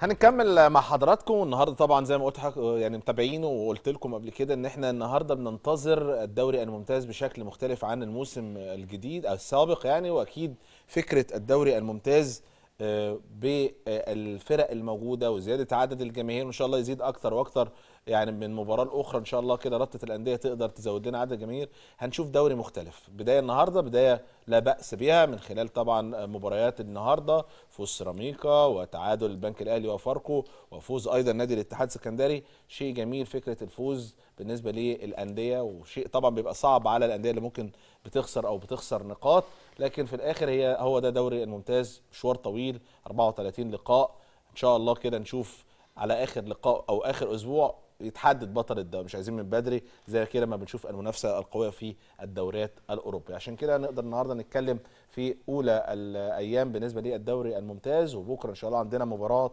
هنكمل مع حضراتكم النهارده طبعا زي ما قلت. يعني متابعينه وقلت لكم قبل كده إن إحنا النهارده بننتظر الدوري الممتاز بشكل مختلف عن الموسم الجديد أو السابق يعني وأكيد فكرة الدوري الممتاز آه، بالفرق الموجودة وزيادة عدد الجماهير وإن شاء الله يزيد أكتر وأكتر يعني من مباراة لأخرى إن شاء الله كده رابطة الأندية تقدر تزود لنا عدد الجماهير هنشوف دوري مختلف. بداية النهارده بداية لا بأس بها من خلال طبعا مباريات النهارده فوز سيراميكا وتعادل البنك الأهلي وفاركو وفوز أيضا نادي الاتحاد السكندري. شيء جميل فكرة الفوز بالنسبة للأندية وشيء طبعا بيبقى صعب على الأندية اللي ممكن بتخسر أو بتخسر نقاط. لكن في الآخر هي هو ده دوري الممتاز. مشوار طويل 34 لقاء. إن شاء الله كده نشوف على آخر لقاء أو آخر أسبوع يتحدد بطل الدوري. مش عايزين من بدري زي كده ما بنشوف المنافسة القوية في الدوريات الأوروبية. عشان كده نقدر النهارده نتكلم في أولى الأيام بالنسبة للدوري الممتاز وبكرة إن شاء الله عندنا مباراة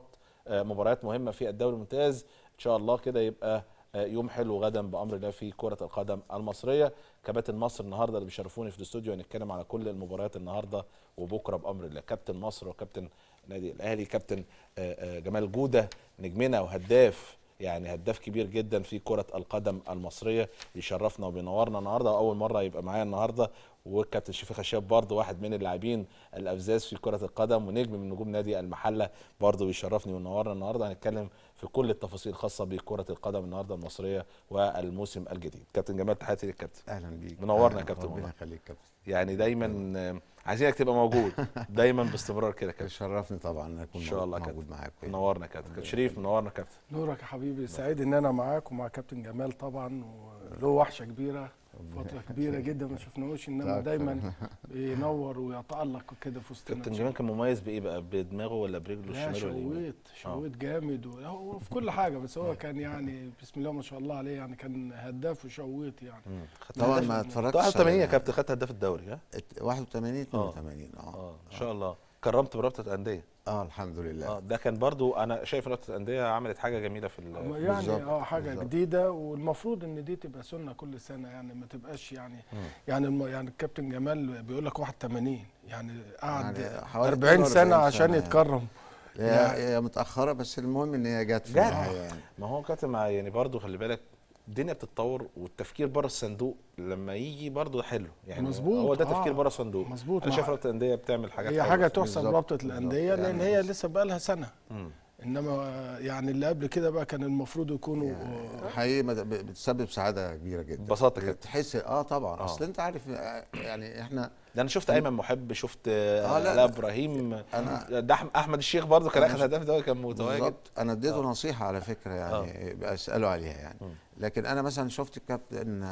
آه، مباريات مهمة في الدوري الممتاز. إن شاء الله كده يبقى آه، يوم حلو غدا بأمر الله في كرة القدم المصرية. كباتن مصر النهارده اللي بيشرفوني في الاستوديو هنتكلم على كل المباريات النهارده وبكرة بأمر الله. كابتن مصر وكابتن نادي الأهلي كابتن آه، جمال جودة نجمنا وهداف يعني هداف كبير جدا في كرة القدم المصرية بيشرفنا وبينورنا النهارده وأول مرة يبقى معايا النهارده والكابتن شفيق خشاب برضه واحد من اللاعبين الأفزاز في كرة القدم ونجم من نجوم نادي المحلة برضه بيشرفني وينورنا النهارده. هنتكلم في كل التفاصيل الخاصة بكرة القدم النهارده المصرية والموسم الجديد. كابتن جمال تحياتي للكابتن. أهلا بيك. منورنا. يا كابتن ربنا والله. يخليك كابتن. يعني دايما عايزينك تبقى موجود. دايما باستمرار كده كابتن. شرفني طبعا إن أكون إن شاء الله موجود كابتن. معاكم منورنا كابتن. كابتن شريف منورنا كابتن. نورك يا حبيبي. سعيد إن أنا معاك ومع كابتن جمال طبعا وله وحشة كبيرة. فترة كبيرة جدا ما شفناهوش إنما أكتر. دايما بينور ويتألق كده في وسطنا كابتن جمال كان مميز بإيه بقى؟ بدماغه ولا برجله الشمال ولا؟ شويت شويت جامد هو في كل حاجة بس هو كان يعني بسم الله ما شاء الله عليه يعني كان هداف وشويت يعني. طبعا ما اتفرجتش 81 يا كابتن خدت هداف الدوري ها؟ ات- 81 82 آه. آه. إن شاء الله. كرمت برابطة أندية. آه الحمد آه لله ده كان برضو أنا شايف رابطه الأندية عملت حاجة جميلة في يعني آه حاجة بالظبط. جديدة والمفروض إن دي تبقى سنة كل سنة يعني ما تبقاش يعني يعني الم... يعني الكابتن جمال بيقول لك 81 يعني قعد يعني حوالي 40 سنة 42 عشان سنة. يتكرم. هي هي متأخرة بس المهم إن هي جت في. النهاية يعني. ما هو كابتن يعني برضو خلي بالك الدنيا بتتطور والتفكير بره الصندوق لما يجي برضو حلو يعني مظبوط، هو ده تفكير آه. بره الصندوق مظبوط، أنا شايف رابطة الأندية بتعمل حاجات هي. حاجة تحسب رابطة. الأندية لأن يعني هي لسه بقى لها سنة مم. إنما يعني اللي قبل كده بقى كان المفروض يكونوا حقيقي ما- ب- بتسبب سعادة كبيرة جدا اتبسطت كده. تحس آه طبعا آه. أصل أنت عارف آه، يعني إحنا ده أنا شفت أيمن محب شفت آه آه، لا، لا. إبراهيم أنا- ده أحمد الشيخ برضو كان اخذ هداف ده كان متواجد بالظبط أنا اديته نصيحة على فكرة آه. يعني يبقى اساله عليها يعني مم. لكن أنا مثلا شفت الكابتن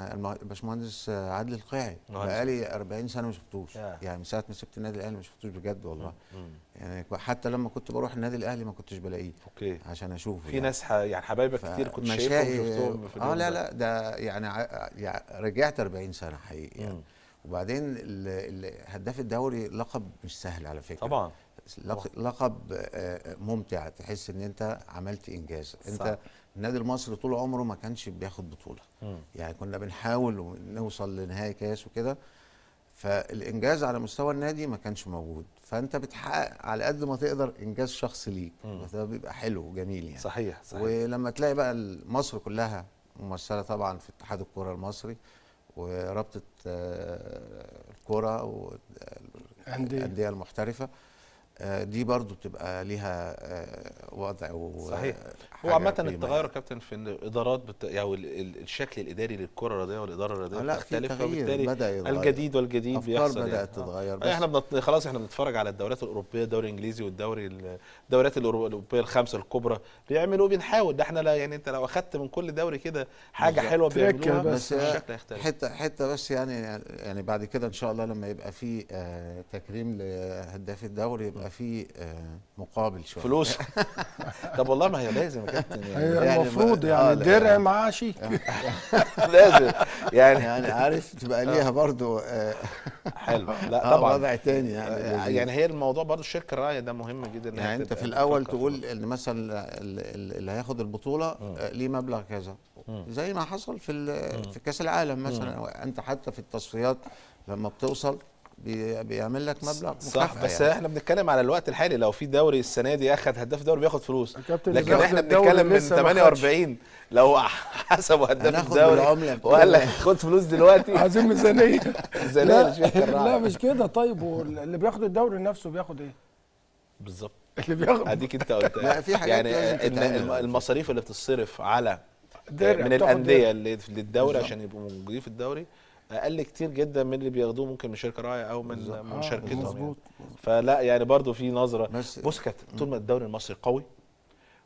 الباشمهندس عادل القيعي. بقالي 40 سنة ما شفتوش. يعني من ساعة ما سبت النادي الأهلي ما شفتوش بجد والله. يعني حتى لما كنت بروح النادي الأهلي ما كنتش بلاقيه أوكي عشان أشوفه في يعني. ناس ح... يعني حبايبك ف- كتير كنت شايفهم شفتهم في آه لا. لا ده يعني, ع- يعني رجعت 40 سنة حقيقي يعني مم. وبعدين ال- ال- هداف الدوري لقب مش سهل على فكرة طبعا لق- لقب آه، ممتع تحس إن أنت عملت إنجاز صح. انت النادي المصري طول عمره ما كانش بياخد بطولة مم. يعني كنا بنحاول نوصل لنهائي كاس وكده فالإنجاز على مستوى النادي ما كانش موجود فأنت بتحقق على قد ما تقدر إنجاز شخصي ليك. ده بيبقى حلو وجميل يعني صحيح صحيح ولما تلاقي بقى مصر كلها ممثلة طبعا في اتحاد الكره المصري ورابطه آه، الكره. والأندية المحترفة دي برضو بتبقى ليها آه، وضع و صحيح. هو عامة التغير يا كابتن في إن الإدارات بت... يعني ال- ال- الشكل الإداري للكرة الرياضية والإدارة الرياضية آه، بتختلف فبالتالي بدأ يتغير الجديد والجديد أفكار بيحصل بدأت يعني. تتغير آه. إحنا بنط... خلاص إحنا بنتفرج على الدوريات الأوروبية الدوري الإنجليزي والدوري ال- الدوريات الأوروبية الخمسه الكبرى بيعملوا بنحاول ده إحنا لا يعني أنت لو أخدت من كل دوري كده حاجة بالظبط. حلوة بيعملوها بس. بس الشكل هيختلف حتة حتة بس يعني يعني بعد كده إن شاء الله لما يبقى في آه، تكريم لهداف الدوري يبقى في آه، مقابل شوية. فلوس. طب والله ما هي لازم يا كابتن. يعني هي يعني المفروض ما- يعني آه، الدرع يعني. معاه شيك لازم. يعني يعني عارف تبقى ليها برضو آه، حلو. لا آه، طبعا. وضع تاني يعني آه،. يعني هي الموضوع برضو الشركة الراعيه ده مهم جدا يعني انت في الأول تقول إن مثلا ال- ال- اللي هياخد البطولة آه، ليه مبلغ كذا. زي ما حصل في في كأس العالم مثلا. انت حتى في التصفيات لما بتوصل بيعمل لك مبلغ صح مكافأة بس يعني. إحنا بنتكلم على الوقت الحالي لو في دوري السنة دي أخد هداف الدوري بياخد فلوس لكن إحنا بنتكلم من لسه ما خدش. 48 لو حسبوا هداف الدوري. وقال لك خد فلوس دلوقتي عايزين ميزانيه ميزانية لا, مش كده طيب واللي بياخد الدوري نفسه بياخد إيه؟ بالظبط اللي بياخد أديك أنت قلت لا، في حاجات يعني فكرة. المصاريف اللي بتصرف على من الأندية. اللي في للدوري. عشان يبقوا موجودين في الدوري أقل كتير جدا من اللي بياخدوه ممكن من شركة راعيه أو من من آه، شركتهم يعني. فلا يعني برضو في نظرة. بص كابتن طول ما الدوري المصري قوي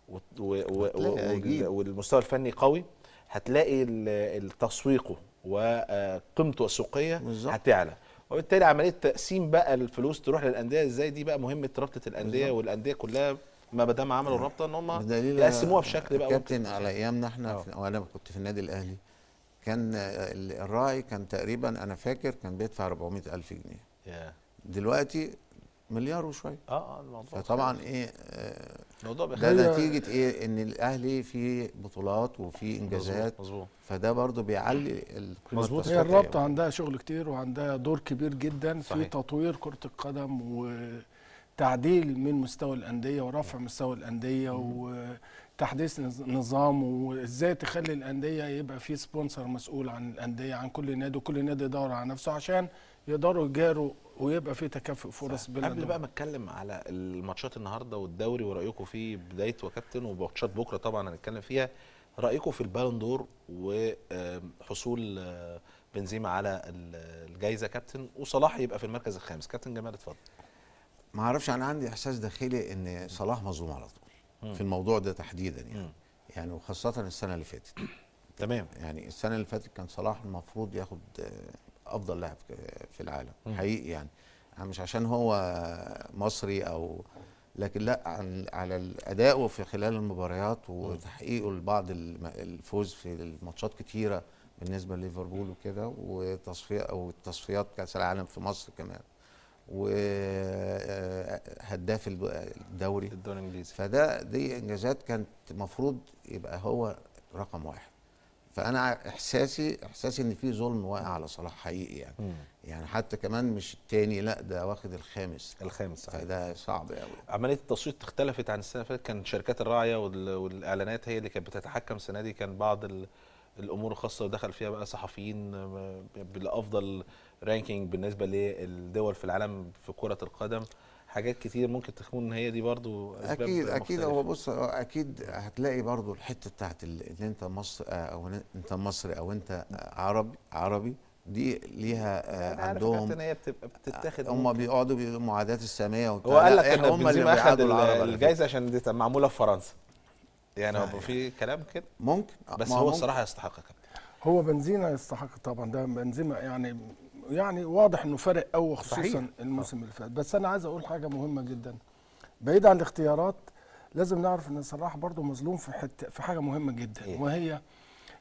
و و و. والمستوى الفني قوي هتلاقي ال- التسويقه وقيمته السوقية بالظبط. هتعلى. وبالتالي عملية تقسيم بقى الفلوس تروح للأندية. إزاي دي بقى مهمة رابطة الأندية والأندية كلها؟ ما دام عملوا الرابطه إن هم يقسموها بشكل بقى كابتن على أيامنا إحنا آه. وأنا كنت في النادي الأهلي. كان ال- الراعي كان تقريبا أنا فاكر كان بيدفع 400 ألف جنيه يا. دلوقتي مليار وشوية آه آه الموضوع فطبعا إيه آه، الموضوع ده نتيجة إيه إن الأهلي فيه بطولات وفيه إنجازات مظبوط فده برضو بيعلي القيمه مظبوط. هي. الرابطة عندها شغل كتير وعندها دور كبير جدا في صحيح. تطوير كرة القدم وتعديل من مستوى الأندية ورفع مستوى الأندية وتحديث نظ- نظام وإزاي تخلي الأندية يبقى في سبونسر مسؤول عن الأندية عن كل نادي وكل نادي يدور على نفسه عشان يقدروا يجاروا ويبقى في تكافؤ فرص بين قبل. بقى ما أتكلم على الماتشات النهارده والدوري ورأيكم في بدايته يا كابتن وماتشات بكرة طبعا هنتكلم فيها رأيكم في البالون دور وحصول آه، بنزيما على ال- الجايزة كابتن وصلاح يبقى في المركز الخامس. كابتن جمال اتفضل. ما أعرفش أنا عندي إحساس داخلي إن صلاح مظلوم على طول. في الموضوع ده تحديدا يعني. يعني وخاصة السنة اللي فاتت. تمام. يعني السنة اللي فاتت كان صلاح المفروض ياخد أفضل لاعب في العالم. حقيقي يعني. مش عشان هو مصري أو لكن لأ عن على اداؤه في خلال المباريات وتحقيقه لبعض الفوز في الماتشات كتيرة بالنسبة لليفربول وكده وتصفيه أو تصفيات كأس العالم في مصر كمان. وهداف الدوري. الدوري الإنجليزي. فده دي إنجازات كانت المفروض يبقى هو رقم واحد. فأنا إحساسي إحساسي إن في ظلم واقع على صلاح حقيقي يعني. مم. يعني حتى كمان مش التاني لا ده واخد الخامس. الخامس صحيح. فده صعب قوي عملية التصويت اختلفت عن السنة اللي فاتت. كان شركات الراعية وال- والإعلانات هي اللي كانت بتتحكم السنة دي. كان بعض ال- الأمور الخاصة ودخل فيها بقى صحفيين آه، بالأفضل رانكينج بالنسبة للدول في العالم في كرة القدم حاجات كتير ممكن تكون هي دي برضو أسباب أكيد أكيد. هو بص أكيد هتلاقي برضو الحتة بتاعت إن أنت مصر آه، أو أنت مصري أو أنت آه، عربي عربي دي ليها آه، أنا عارف عندهم كابتن هي بتبقى بتتاخد هم بيقعدوا بيقولوا معادات السامية وبتاع هو قال لك ان هم اللي فكرة. الجائزه عشان دي معمولة في فرنسا يعني هو يعني. في كلام كده ممكن بس هو ممكن. الصراحة يستحق يا كابتن هو بنزيما يستحق طبعا ده بنزيما يعني يعني واضح إنه فرق قوي خصوصا. الموسم اللي فات بس أنا عايز أقول حاجة مهمة جدا بعيد عن الاختيارات لازم نعرف إن صلاح برضه مظلوم في حتة في حاجة مهمة جدا إيه؟ وهي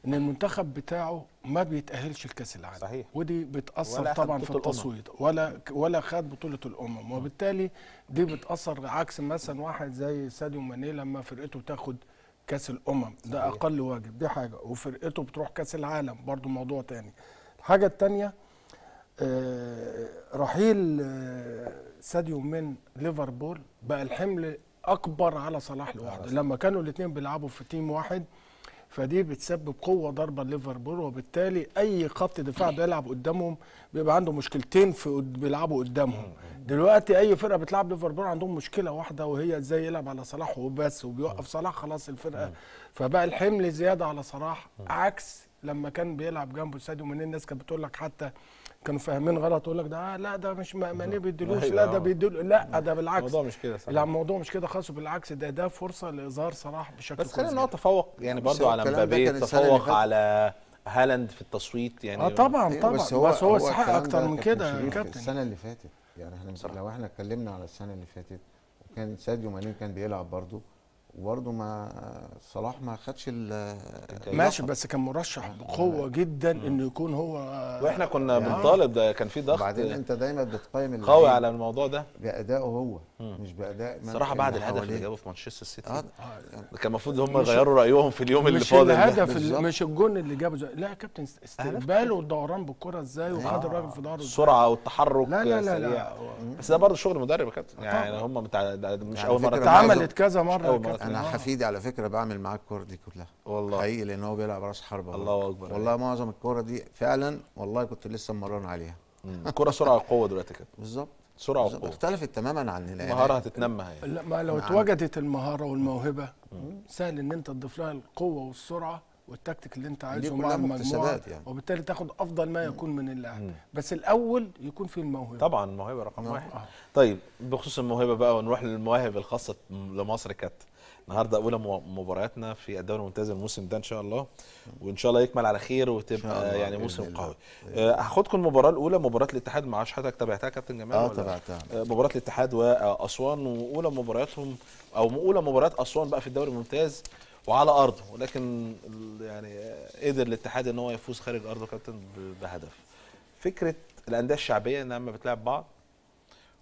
إن المنتخب بتاعه ما بيتأهلش لكأس العالم صحيح. ودي بتأثر طبعا في الأمم. التصويت ولا ولا خد بطولة الأمم وبالتالي دي بتأثر عكس مثلا واحد زي ساديو ماني لما فرقته تاخد كأس الأمم ده صحيح. أقل واجب دي حاجة وفرقته بتروح كأس العالم برضو موضوع تاني الحاجة التانية آه، رحيل آه، ساديو من ليفربول بقى الحمل أكبر على صلاح لوحده. لما كانوا الاثنين بيلعبوا في تيم واحد فدي بتسبب قوة ضربة ليفربول وبالتالي أي خط دفاع بيلعب قدامهم بيبقى عنده مشكلتين في بيلعبوا قدامهم. دلوقتي أي فرقة بتلعب ليفربول عندهم مشكلة واحدة وهي إزاي يلعب على صلاح وبس وبيوقف صلاح خلاص الفرقة. فبقى الحمل زيادة على صلاح عكس لما كان بيلعب جنبه ساديو ماني الناس كانت بتقول لك حتى كانوا فاهمين غلط يقول لك ده آه لا ده مش ما- ماني بيديلوش لا ده آه. بيديله لا ده بالعكس الموضوع مش كده صحيح. لا الموضوع مش كده خالص بالعكس ده ده فرصة لاظهار صلاح بشكل بس خلينا هو جداً. تفوق يعني برضو هو على مبابي تفوق. على هالاند في التصويت يعني آه طبعا أيوة، طبعا بس بس هو, هو, يستحق أكتر من كده يا كابتن السنة اللي فاتت يعني إحنا. لو إحنا اتكلمنا على السنة اللي فاتت وكان ساديو ماني كان بيلعب برضه وبرضه ما صلاح ما خدش ال ماشي بس كان مرشح بقوة جدا إنه يكون هو وإحنا كنا آه. بنطالب ده كان في ضغط وبعدين أنت دايما بتقيم قوي على الموضوع ده بادائه هو مش بأداء من الصراحه بعد الهدف اللي. جابه في مانشستر سيتي آه كان المفروض هم يغيروا رأيهم في اليوم اللي مش فاضل ده الهدف مش الجون اللي جابه. لا يا كابتن است- استقباله والدوران بالكرة إزاي وخد الراجل في ظهره. السرعه والتحرك لا لا لا. لا بس ده برضه شغل مدرب يا كابتن يعني. هم مش على أول مرة. اتعملت كذا مرة كابتن. أنا آه. حفيدي على فكرة بعمل معاه الكور دي كلها والله حقيقي لأن هو بيلعب راس حربة الله أكبر. والله معظم الكورة دي فعلا والله كنت لسه مران عليها مم. الكره سرعة وقوة دلوقتي كده بالظبط سرعة بالظبط. وقوه اختلفت تماما عن المهارة هتتنمى يعني لا ما لو نعم. اتوجدت المهارة والموهبة سهل إن أنت تضيف لها القوة والسرعة والتكتيك اللي أنت عايزه مع المجموعة يعني. وبالتالي تاخد أفضل ما يكون من اللاعب بس الأول يكون في الموهبة طبعا الموهبة رقم نعم. واحد آه. طيب بخصوص الموهبة بقى ونروح للمواهب الخاصة لمصر كانت النهارده اولى مبارياتنا في الدوري الممتاز الموسم ده ان شاء الله. وان شاء الله يكمل على خير وتبقى يعني موسم. قوي. آه، هاخدكم المباراة الأولى مباراة الاتحاد. ما أعرفش حضرتك تابعتها يا كابتن جمال آه؟ تابعتها. آه، مباراة الاتحاد وأسوان وأولى مبارياتهم أو أولى مباريات أسوان بقى في الدوري الممتاز وعلى أرضه. ولكن يعني آه، قدر الاتحاد إن هو يفوز خارج أرضه كابتن بهدف. فكرة الأندية الشعبية ان لما بتلعب بعض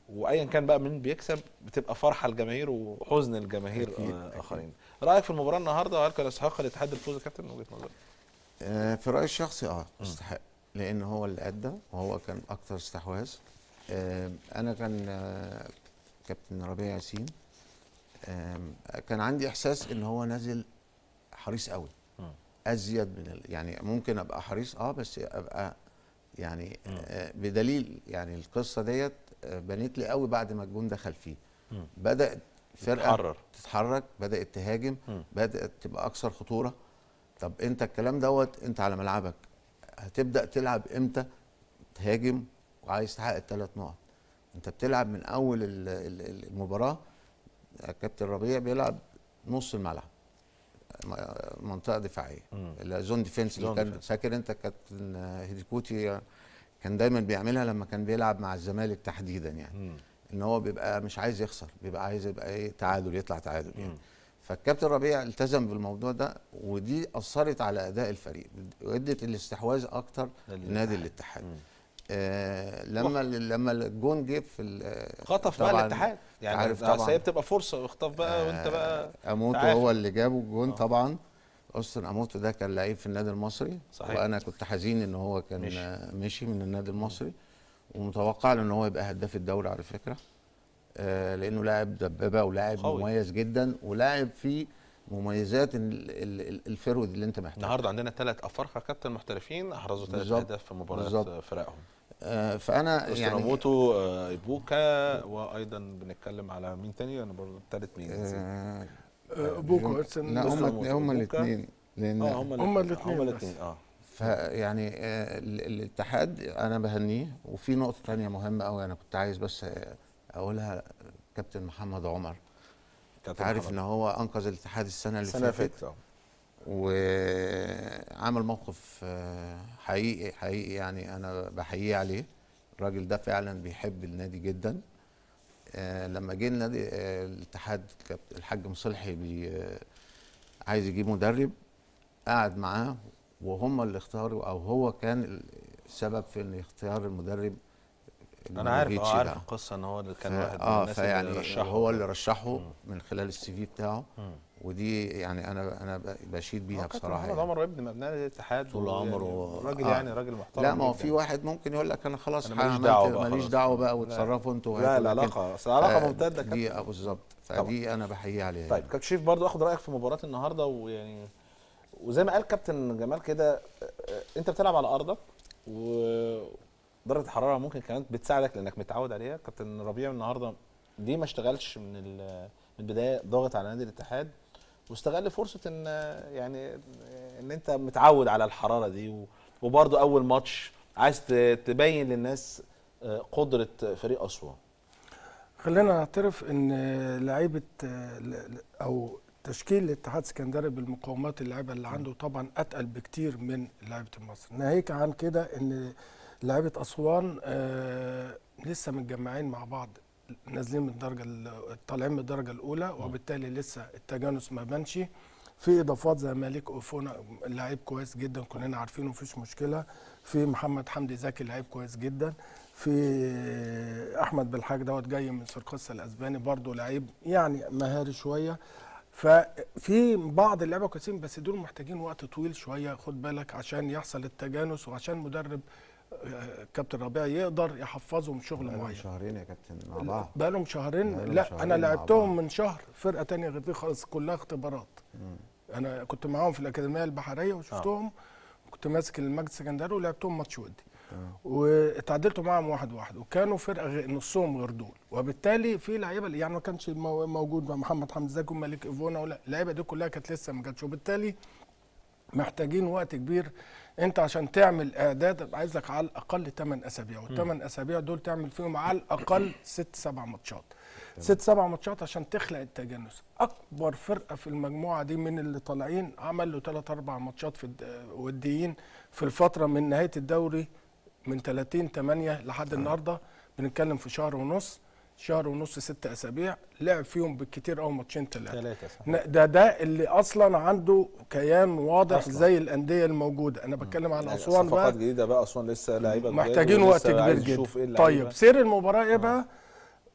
وايا كان بقى مين بيكسب بتبقى فرحة الجماهير وحزن الجماهير أكيد، آه، أكيد. رأيك في المباراة النهارده وهل كان يستحق الاتحاد الفوز يا كابتن؟ من وجهة نظرك. آه، في رأيي الشخصي آه يستحق لأن هو اللي أدى وهو كان أكتر استحواذ. آه، أنا كان آه، كابتن ربيع ياسين كان عندي إحساس إن هو نازل حريص قوي. أزيد من ال... يعني ممكن أبقى حريص آه بس أبقى يعني بدليل يعني القصة ديت بنت لي قوي بعد ما الجون دخل فيه. بدأت فرقة تتحرر. تتحرك بدأت تهاجم. بدأت تبقى أكثر خطورة طب أنت الكلام دوت أنت على ملعبك هتبدأ تلعب إمتى تهاجم وعايز تحقق الثلاث نقط أنت بتلعب من أول ال- ال- المباراة كابتن ربيع بيلعب نص الملعب منطقة دفاعية. ال zone defense اللي كان defense. فاكر أنت كابتن هيديكوتي كان دايما بيعملها لما كان بيلعب مع الزمالك تحديدا يعني. إن هو بيبقى مش عايز يخسر بيبقى عايز يبقى إيه تعادل يطلع تعادل يعني. فالكابتن ربيع التزم بالموضوع ده ودي أثرت على أداء الفريق وادت الاستحواذ أكتر. لنادي الاتحاد. آه لما لما الجون جه في خطف بقى الاتحاد يعني عارف طبعاً. هي بتبقى فرصة واخطف بقى وأنت بقى آه، اموتو تعافى. هو اللي جابه الجون طبعا اوستن اموتو ده كان لعيب في النادي المصري صحيح. وأنا كنت حزين إن هو كان مشي. مشي, من النادي المصري ومتوقع إن هو يبقى هداف الدوري على فكرة آه لأنه لاعب دبابة ولاعب. مميز جدا ولاعب فيه مميزات ال- ال- ال- ال forward اللي أنت محتاجه النهارده عندنا ثلاث افارقه كابتن محترفين أحرزوا ثلاث. أهداف في مباريات بالظبط. فرقهم آه فأنا يعني استراموتو آه، إيبوكا وأيضا بنتكلم على مين تاني أنا برضه الثالث مين. آه آه، بوكو جون- إنسان- لا هم هم. الاثنين لأن آه هم بس. الاثنين آه. فيعني آه، ال- الاتحاد أنا بهنيه وفي نقطة تانية مهمة قوي أنا كنت عايز بس أقولها كابتن محمد عمر. أنت عارف إن هو أنقذ الاتحاد السنة اللي السنة اللي فاتت. وعمل موقف حقيقي حقيقي يعني أنا بحييه عليه. الراجل ده فعلا بيحب النادي جدا. لما جه النادي آه، الاتحاد الحاج مصلحي آه، عايز يجيب مدرب قعد معاه وهم اللي اختاروا أو هو كان السبب في إن اختيار المدرب أنا عارف آه عارف. القصة إن هو اللي كان واحد من الناس فيعني اللي رشحه هو اللي رشحه من خلال السي في بتاعه. ودي يعني أنا أنا بشيد بيها بصراحة محمد يعني. عمر ابن ابناء الاتحاد طول عمره- راجل آه. يعني راجل محترم لا ما هو. في واحد ممكن يقول لك أنا خلاص ماليش. دعوة بقى لا. وتصرفوا أنتوا لا العلاقه أصل العلاقة آه، ممتدة دي كابتن آه، بالظبط فدي أنا بحييه عليها طيب كابتن شريف برضو أخد رأيك في مباراة النهارده ويعني وزي ما قال كابتن جمال كده آه، آه، أنت بتلعب على أرضك ودرجة الحراره ممكن كمان بتساعدك لأنك متعود عليها كابتن ربيع النهارده ليه ما اشتغلش من ال- من البداية ضاغط على نادي الاتحاد واستغل فرصة إن يعني إن أنت متعود على الحرارة دي و- وبرضو أول ماتش عايز تبين للناس آه، قدرة فريق أسوان. خلينا نعترف إن لعيبة أو تشكيل الاتحاد السكندري بالمقومات اللعيبة اللي عنده طبعا أتقل بكتير من لعيبة المصري ناهيك عن كده إن لعيبة أسوان آه، لسه متجمعين مع بعض. نازلين من الدرجة ال- طالعين من الدرجة الأولى وبالتالي لسه التجانس ما بانش. في إضافات زي مالك أوفونا لعيب كويس جدا كلنا عارفينه مفيش مشكلة. في محمد حمدي زكي لعيب كويس جدا. في أحمد بالحاج دوت جاي من سرقسة الأسباني برضه لعيب يعني مهاري شوية. ففي بعض اللعيبة كويسين بس دول محتاجين وقت طويل شوية خد بالك عشان يحصل التجانس وعشان مدرب كابتن ربيع يقدر يحفظهم شغل بقالهم معين. شهرين يا كابتن مع بعض. بقالهم شهرين؟ بقالهم لا شهرين أنا لعبتهم. من شهر فرقة تانية غير دي خالص كلها اختبارات. أنا كنت معاهم في الأكاديمية البحرية وشفتهم. كنت ماسك المجد السكندري ولعبتهم ماتش ودي. واتعادلت معاهم واحد واحد. وكانوا فرقة غير نصهم غير دول. وبالتالي في لعيبة يعني ما كانش مو- موجود مع محمد زكي وملك إيفونا ولا اللعيبة دي كلها كانت لسه ما جاتش. وبالتالي محتاجين وقت كبير. انت عشان تعمل اعداد عايزك على الأقل 8 أسابيع والثمان أسابيع دول تعمل فيهم على الأقل 6 7 ماتشات. ست سبع ماتشات عشان تخلق التجانس أكبر فرقة في المجموعة دي من اللي طالعين عمل له 3 4 ماتشات في وديين في الفترة من نهاية الدوري من 30 8 لحد النهارده بنتكلم في شهر ونص. شهر ونص ست أسابيع لعب فيهم بالكتير قوي ماتشين ثلاثة ده ده اللي أصلا عنده كيان واضح أصلاً. زي الأندية الموجودة. أنا بتكلم على يعني أسوان صفقات بقى. جديدة بقى أسوان لسه لعيبة محتاجين وقت كبير جدا. اللعيبة. طيب سير المباراة إيه بقى؟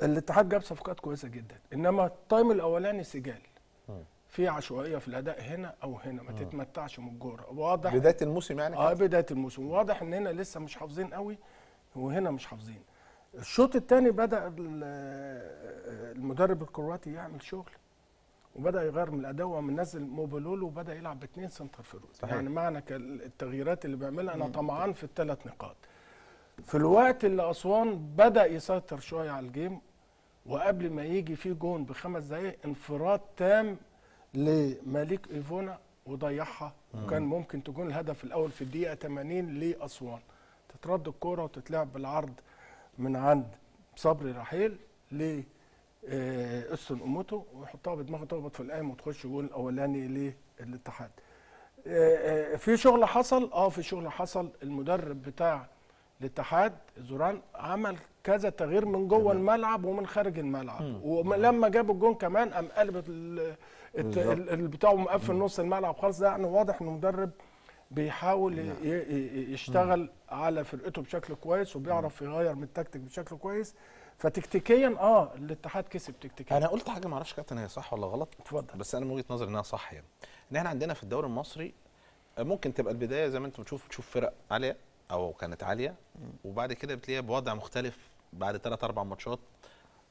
الاتحاد جاب صفقات كويسة جدا. إنما التايم الأولاني سجال في عشوائية في الأداء هنا أو هنا ما تتمتعش من الجوره واضح. بداية الموسم يعني آه بداية الموسم. واضح إن هنا لسه مش حافظين قوي وهنا مش حافظين. الشوط الثاني بدأ ال- المدرب الكرواتي يعمل شغل وبدأ يغير من الأداء ومنزل مابولولو وبدأ يلعب باثنين centre forward صحيح. يعني معنى التغييرات اللي بيعملها أنا طمعان في الثلاث نقاط. في الوقت اللي أسوان بدأ يسيطر شوية على ال game وقبل ما يجي فيه جون بخمس دقايق انفراد تام لمالك إيفونا وضيعها. وكان ممكن تكون الهدف الأول في الدقيقة 80 لأسوان. تترد الكورة وتتلعب بالعرض من عند صبري رحيل ل آه، أوستن أموتو ويحطها بدماغه تخبط في القايم وتخش جول الأولاني للاتحاد. آه، آه، في شغل حصل آه في شغل حصل. المدرب بتاع الاتحاد زوران عمل كذا تغيير من جوه الملعب ومن خارج الملعب. ولما جاب الجون كمان قام قلب ال- الت- ال- ال- بتاعه مقفل نص الملعب خالص. ده يعني واضح انه مدرب بيحاول ي- يشتغل على فرقته بشكل كويس وبيعرف يغير من التكتيك بشكل كويس. فتكتيكيا آه الاتحاد كسب تكتيكيا. أنا قلت حاجة ما أعرفش كابتن هي صح ولا غلط اتفضل. بس أنا من وجهة نظري إنها صح يعني. إن إحنا عندنا في الدوري المصري ممكن تبقى البداية زي ما أنت بتشوف تشوف فرق عالية أو كانت عالية وبعد كده بتلاقيها بوضع مختلف بعد ثلاث أربع ماتشات.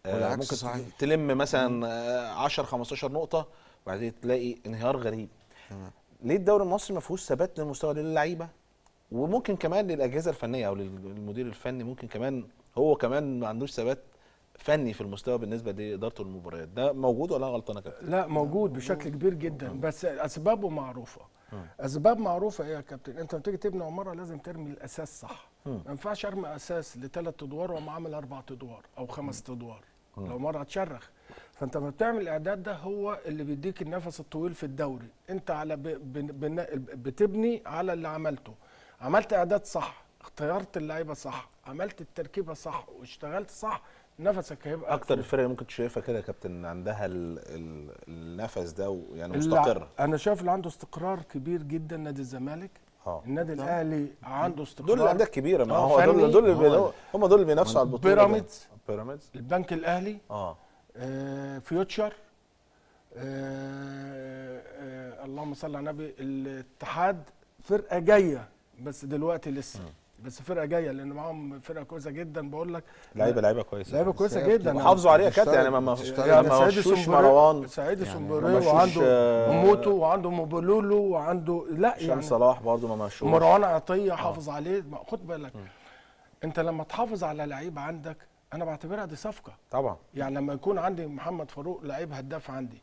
آه، والعكس ممكن صحيح. تلم مثلا آه، 10 15 نقطة وبعدين تلاقي انهيار غريب. ليه الدوري المصري ما فيهوش ثبات للمستوى للعيبة؟ وممكن كمان للأجهزة الفنية أو للمدير الفني ممكن كمان هو كمان ما عندوش ثبات فني في المستوى بالنسبة لإدارته المباريات ده موجود ولا غلطان يا كابتن؟ لا موجود بشكل كبير جدا بس أسبابه معروفة. أسباب معروفة إيه يا كابتن؟ أنت لما تيجي تبني عمارة لازم ترمي الأساس صح. ما ينفعش أرمي أساس لثلاث أدوار وأقوم عامل أربع أدوار أو خمس أدوار. لو مره هتشرخ. فانت لما بتعمل الاعداد ده هو اللي بيديك النفس الطويل في الدوري. انت على ب... ب... بن- بتبني على اللي عملته. عملت اعداد صح اختيرت اللعيبة صح عملت التركيبة صح واشتغلت صح نفسك هيبقى أكتر الفرق اللي ممكن شايفها كده يا كابتن عندها ال ال النفس ده ويعني اللي- مستقر. أنا شايف اللي عنده استقرار كبير جدا نادي الزمالك. آه. النادي الأهلي عنده استقرار. دول الانديه الكبيره ما آه، هو دول. دول اللي هو بي- هم دول اللي بينافسوا على البطولة بيراميدز. بيراميدز. البنك الأهلي. آه. فيوتشر. آه آه اللهم صل على النبي. الاتحاد فرقة جاية بس دلوقتي لسه. بس فرقة جاية لأن معاهم فرقة كويسة جدا. بقول لك لعيبه لعيبة كويسة. لعيبة كويسة جدا. وحافظوا عليها كابتن يعني ما ما يعني ما سعيد مشوش مروان. سعيد يعني ما مشوش، وعنده آه، موتو وعنده موبولولو وعنده لا يعني صلاح برضه ما مشوش. مروان عطية حافظ عليه. ما- خد بالك. انت لما تحافظ على لعيب عندك أنا بعتبرها دي صفقة. طبعا. يعني لما يكون عندي محمد فاروق لعيب هداف عندي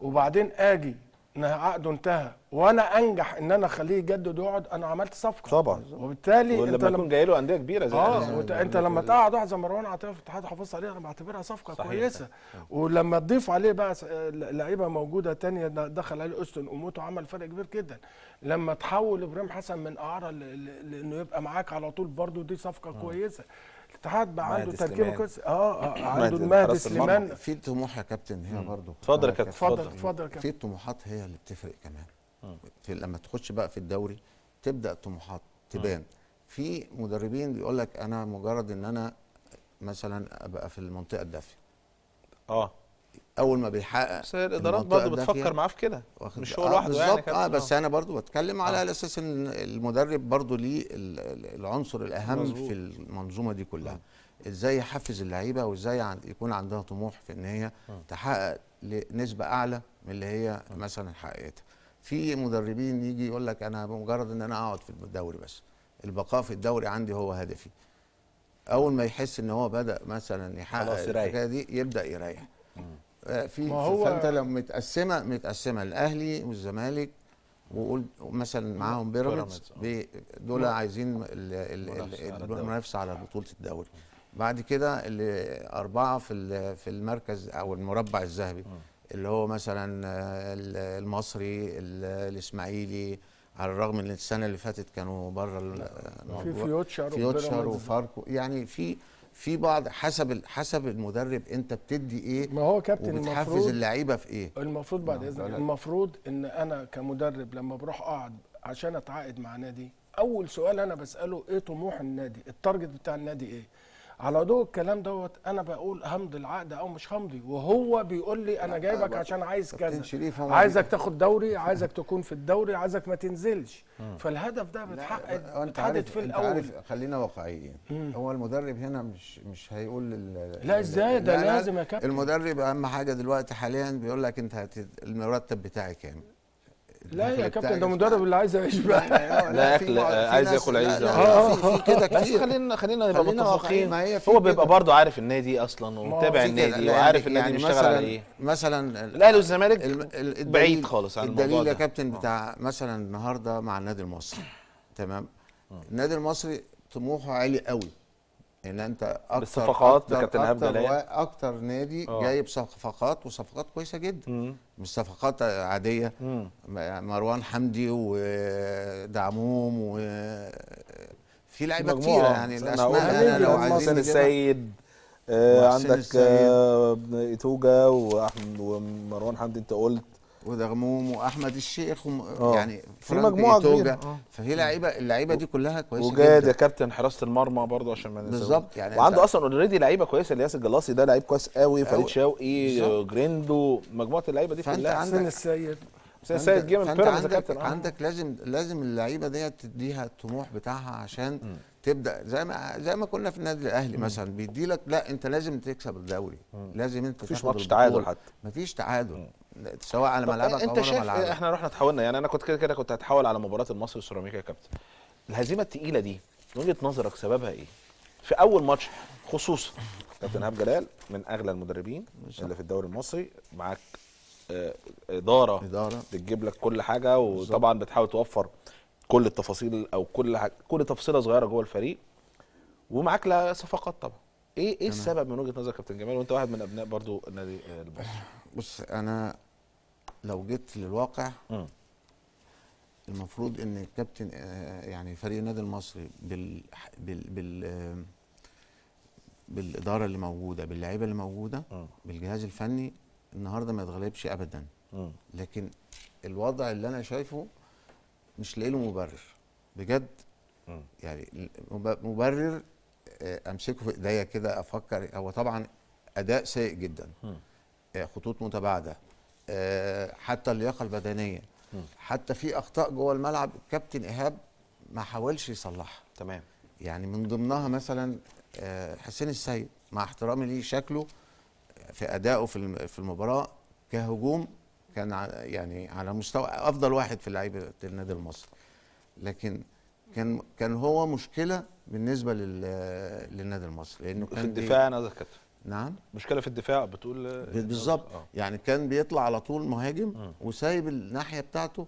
وبعدين آجي إن عقده انتهى وأنا أنجح إن أنا أخليه يجدد ويقعد أنا عملت صفقة. طبعا. وبالتالي أنت لما يكون جاي له أندية كبيرة زي آه وت... أنت لما تقعد واحد زي مروان عطية في الاتحاد حافظ عليه أنا بعتبرها صفقة صحيح. كويسة. ولما تضيف عليه بقى لعيبة موجودة تانية دخل عليه أستون اوموتو عمل فرق كبير جدا. لما تحول إبراهيم حسن من أعارة ل... لإنه يبقى معاك على طول برضو دي صفقة كويسة. الاتحاد بقى عنده تركيبه. كويسة. آه, آه عنده مهدي المهدي. سليمان. في طموح يا كابتن هي برضه. اتفضل يا كابتن. اتفضل اتفضل. يا في كابتن الطموحات هي اللي بتفرق كمان. في لما تخش بقى في الدوري تبدأ طموحات تبان. في مدربين بيقول لك أنا مجرد إن أنا مثلا أبقى في المنطقة الدافية. آه. أول ما بيحقق بس الإدارات برضه بتفكر معاه في كده مش هو آه لوحده يعني بالظبط. كابتن، آه بس آه. أنا برضو بتكلم على آه. أساس إن المدرب برضو ليه ال- ال- العنصر الأهم مظبوط. في المنظومة دي كلها. إزاي يحفز اللعيبة وإزاي يكون عندها طموح في إن هي تحقق نسبه أعلى من اللي هي مثلا حققتها. في مدربين يجي يقول لك أنا بمجرد إن أنا أقعد في الدوري بس البقاء في الدوري عندي هو هدفي. أول ما يحس إن هو بدأ مثلا يحقق. الحكاية دي يبدأ يريح. آه، في ما هو- فانت لو متقسمه متقسمة الأهلي والزمالك وقول مثلا معاهم بيراميدز بي- دول عايزين. المنافسه على بطولة الدوري. بعد كده اللي أربعة في في المركز أو المربع الذهبي اللي هو مثلا آه، ال- المصري ال- الإسماعيلي على الرغم إن السنة اللي فاتت كانوا بره في فيوتشر. وفاركو. يعني في في بعض حسب ال- حسب المدرب انت بتدي إيه ما هو كابتن المفروض اللعيبة في إيه. المفروض بعد إذنك. المفروض إن أنا كمدرب لما بروح أقعد عشان أتعاقد مع نادي أول سؤال أنا بسأله إيه طموح النادي؟ التارجت بتاع النادي إيه؟ على ضوء الكلام دوت أنا بقول همضي العقد أو مش همضي وهو بيقول لي أنا جايبك عشان عايز كذا. عايزك تاخد دوري عايزك تكون في الدوري عايزك ما تنزلش. فالهدف ده بيتحقق بيتحدد في الأول عارف خلينا واقعيين. هو المدرب هنا مش مش هيقول. لا إزاي؟ ده لا، لا، لازم يا كابتن. المدرب أهم حاجة دلوقتي حاليا بيقول لك أنت. المرتب بتاعي كام؟ لا يا كابتن ده مدرب اللي عايز يعيش بقى. لا في عايز ياكل لا، عيش آه. في في كده بس كتير. خلينا خلينا نبقى متفقين. هو بيبقى. برضه عارف النادي أصلا ومتابع النادي لا، وعارف يعني- النادي يعني بيشتغل على مثلا إيه مثلا الأهلي والزمالك بعيد خالص عن الموضوع الدليل يا. كابتن بتاع مثلا النهارده مع النادي المصري تمام؟ النادي المصري طموحه عالي قوي. إن أنت أكتر بالصفقات كابتن جلال. وا- أكتر نادي آه. جايب صفقات وصفقات كويسة جدا مم. مش صفقات عادية مم. مروان حمدي ودعموم و في لعيبة. كتيرة يعني الأسماء أنا لو عايزين السيد آه عندك السيد. آه ايتوجا واحمد ومروان حمدي أنت قلت ودغموم وأحمد الشيخ وم... آه. يعني في إيتوجا. كبيرة. آه. فهي لعيبه اللعيبة دي كلها كويسة وجاد يا كابتن حراسة المرمى برضه عشان ما ننساهوش. بالظبط، يعني وعنده أصلا already لعيبة كويسة الياس الجلاصي ده لعيب كويس قوي فريد. شوقي جريندو مجموعة اللعيبة دي كلها عندك- حسين السيد حسين السيد جه من بيراميدز يا عندك كابتن آه. عندك لازم لازم اللعيبة ديت تديها الطموح بتاعها عشان تبدأ زي ما زي ما كنا في النادي الأهلي مثلا بيدي لك لا أنت لازم تكسب الدوري لازم أنت مفيش ماتش. تعادل حتى. مفيش تعادل سواء على ملعبك أو أنت شايف ملعبك. إحنا رحنا تحولنا يعني أنا كنت كده كده كنت هتحول على مباراة المصري والسيراميكا يا كابتن. الهزيمة الثقيله دي من وجهة نظرك سببها إيه؟ في أول ماتش خصوصا كابتن إيهاب جلال من أغلى المدربين اللي في الدوري المصري معاك آه، إدارة إدارة. بتجيب لك كل حاجة وطبعا بتحاول توفر كل التفاصيل أو كل حاجة كل تفصيله صغيرة جوه الفريق. ومعاك لا صفقات طبعا. إيه إيه السبب من وجهة نظرك كابتن جمال؟ وأنت واحد من أبناء برضو النادي آه، المصري بص أنا لو جيت للواقع. المفروض إن الكابتن آه، يعني فريق النادي المصري بال بال, بال بالإدارة اللي موجودة باللعيبة اللي موجودة. بالجهاز الفني النهارده ما يتغلبش ابدا. لكن الوضع اللي أنا شايفه مش لاقي له مبرر بجد. يعني مب- مبرر آه، أمسكه في إيديا كده أفكر هو طبعا أداء سيء جدا. آه، خطوط متباعدة حتى اللياقة البدنية. حتى في أخطاء جوه الملعب الكابتن إيهاب ما حاولش يصلحها. تمام. يعني من ضمنها مثلا آه، حسين السيد مع احترامي ليه شكله في أدائه في في المباراة كهجوم كان يعني على مستوى أفضل واحد في لعيبة النادي المصري. لكن كان كان هو مشكلة بالنسبة لل للنادي المصري لأنه في كان بي- الدفاع أنا ذكرت نعم. مشكلة في الدفاع بتقول آه، بالظبط. آه. يعني كان بيطلع على طول مهاجم مم. وسايب الناحية بتاعته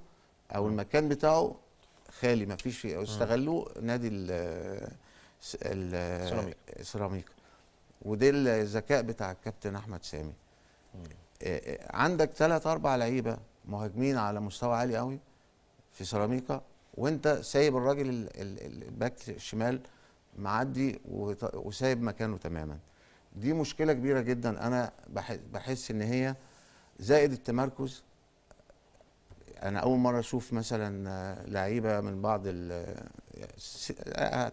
أو المكان بتاعه خالي ما فيش فيه. استغلوه نادي ال سيراميكا. ودي الذكاء بتاع الكابتن أحمد سامي. آه، آه، عندك ثلاث أربع لعيبة مهاجمين على مستوى عالي قوي في سيراميكا وأنت سايب الراجل ال- ال- الباك الشمال معدي وسايب مكانه تماما. دي مشكلة كبيرة جدا. أنا بح- بحس إن هي زائد التمركز. أنا أول مرة أشوف مثلا لعيبة من بعض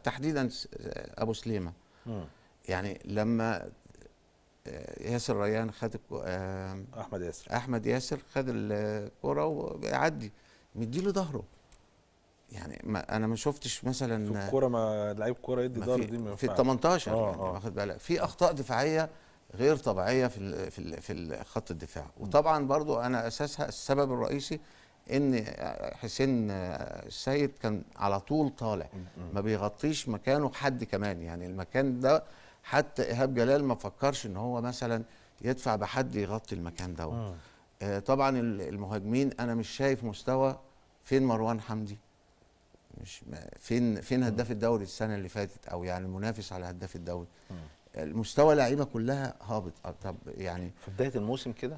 تحديدا أبو سليمة. يعني لما ياسر ريان خد أحمد ياسر. أحمد ياسر خد الكرة وبيعدي مديله ظهره. يعني ما أنا ما شفتش في مثلا الكورة ما لعيب كورة يدي ضرب دي في, ما في ال ينفعش. 18 آه، يعني آه. واخد بالك؟ في أخطاء دفاعية غير طبيعية في ال في ال في خط الدفاع. وطبعا برضو أنا أساسها السبب الرئيسي إن حسين السيد كان على طول طالع ما بيغطيش مكانه حد كمان. يعني المكان ده حتى إيهاب جلال ما فكرش إن هو مثلا يدفع بحد يغطي المكان ده مم. آه، طبعا ال- المهاجمين أنا مش شايف مستوى فين مروان حمدي. مش ما- فين فين هداف الدوري السنة اللي فاتت؟ أو يعني المنافس على هداف الدوري. المستوى لعيبه كلها هابط. آه، طب يعني في بداية الموسم كده؟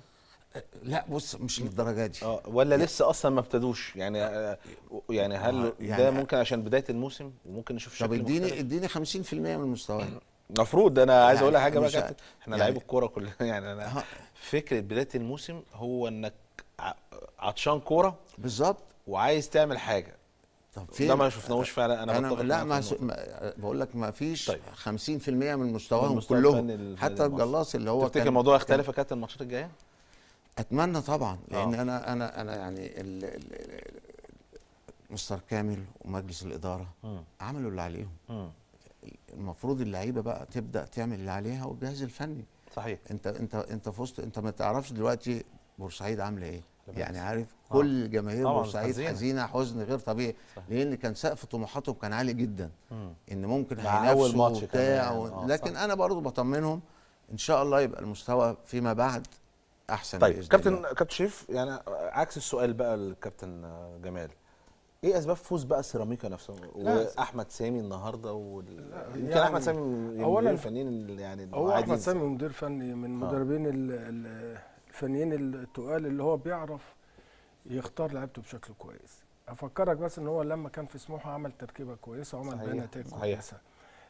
لا بص مش للدرجة دي. آه ولا لسه أصلا ما ابتدوش؟ يعني آه يعني هل آه، ده يعني- ممكن عشان بداية الموسم؟ وممكن نشوف طب شكل اديني مختلف؟ اديني 50% من مستواي. المفروض أنا عايز يعني أقول لك حاجة بقى إحنا يعني- لعيب الكورة كلنا. يعني أنا ها. فكرة بداية الموسم هو إنك عطشان كورة بالظبط. وعايز تعمل حاجة. طب ده ما شفناهوش فعلا أنا, بتفق لا ما, س... ما بقول لك ما فيش طيب. 50% من مستواهم كلهم حتى. الجلاص اللي هو تفتكر الموضوع يختلف يا كابتن الماتشات الجاية؟ أتمنى طبعا لأن آه. أنا أنا أنا يعني ال ال ال مستر كامل ومجلس الإدارة مم. عملوا اللي عليهم مم. المفروض اللعيبة بقى تبدأ تعمل اللي عليها والجهاز الفني صحيح أنت أنت أنت في وسط أنت ما تعرفش دلوقتي بورسعيد عاملة إيه. يعني عارف آه. كل جماهير طبعاً بورسعيد حزينة. حزينة حزن غير طبيعي صحيح. لأن كان سقف طموحاتهم كان عالي جدا مم. إن ممكن هينافسوا وبتاع. و... آه، لكن صح. أنا برضو بطمنهم إن شاء الله يبقى المستوى فيما بعد أحسن طيب بإذن كابتن الله. كابتن شريف يعني عكس السؤال بقى الكابتن جمال إيه أسباب فوز بقى سيراميكا نفسه واحمد سامي النهارده وال... يمكن يعني أحمد سامي الفنيين اللي يعني هو. أحمد سامي مدير فني من آه. مدربين ال- ال- الفنيين التقال اللي هو بيعرف يختار لعيبته بشكل كويس أفكرك بس إن هو لما كان في سموحة عمل تركيبة كويسة وعمل بيها نتائج. كويسة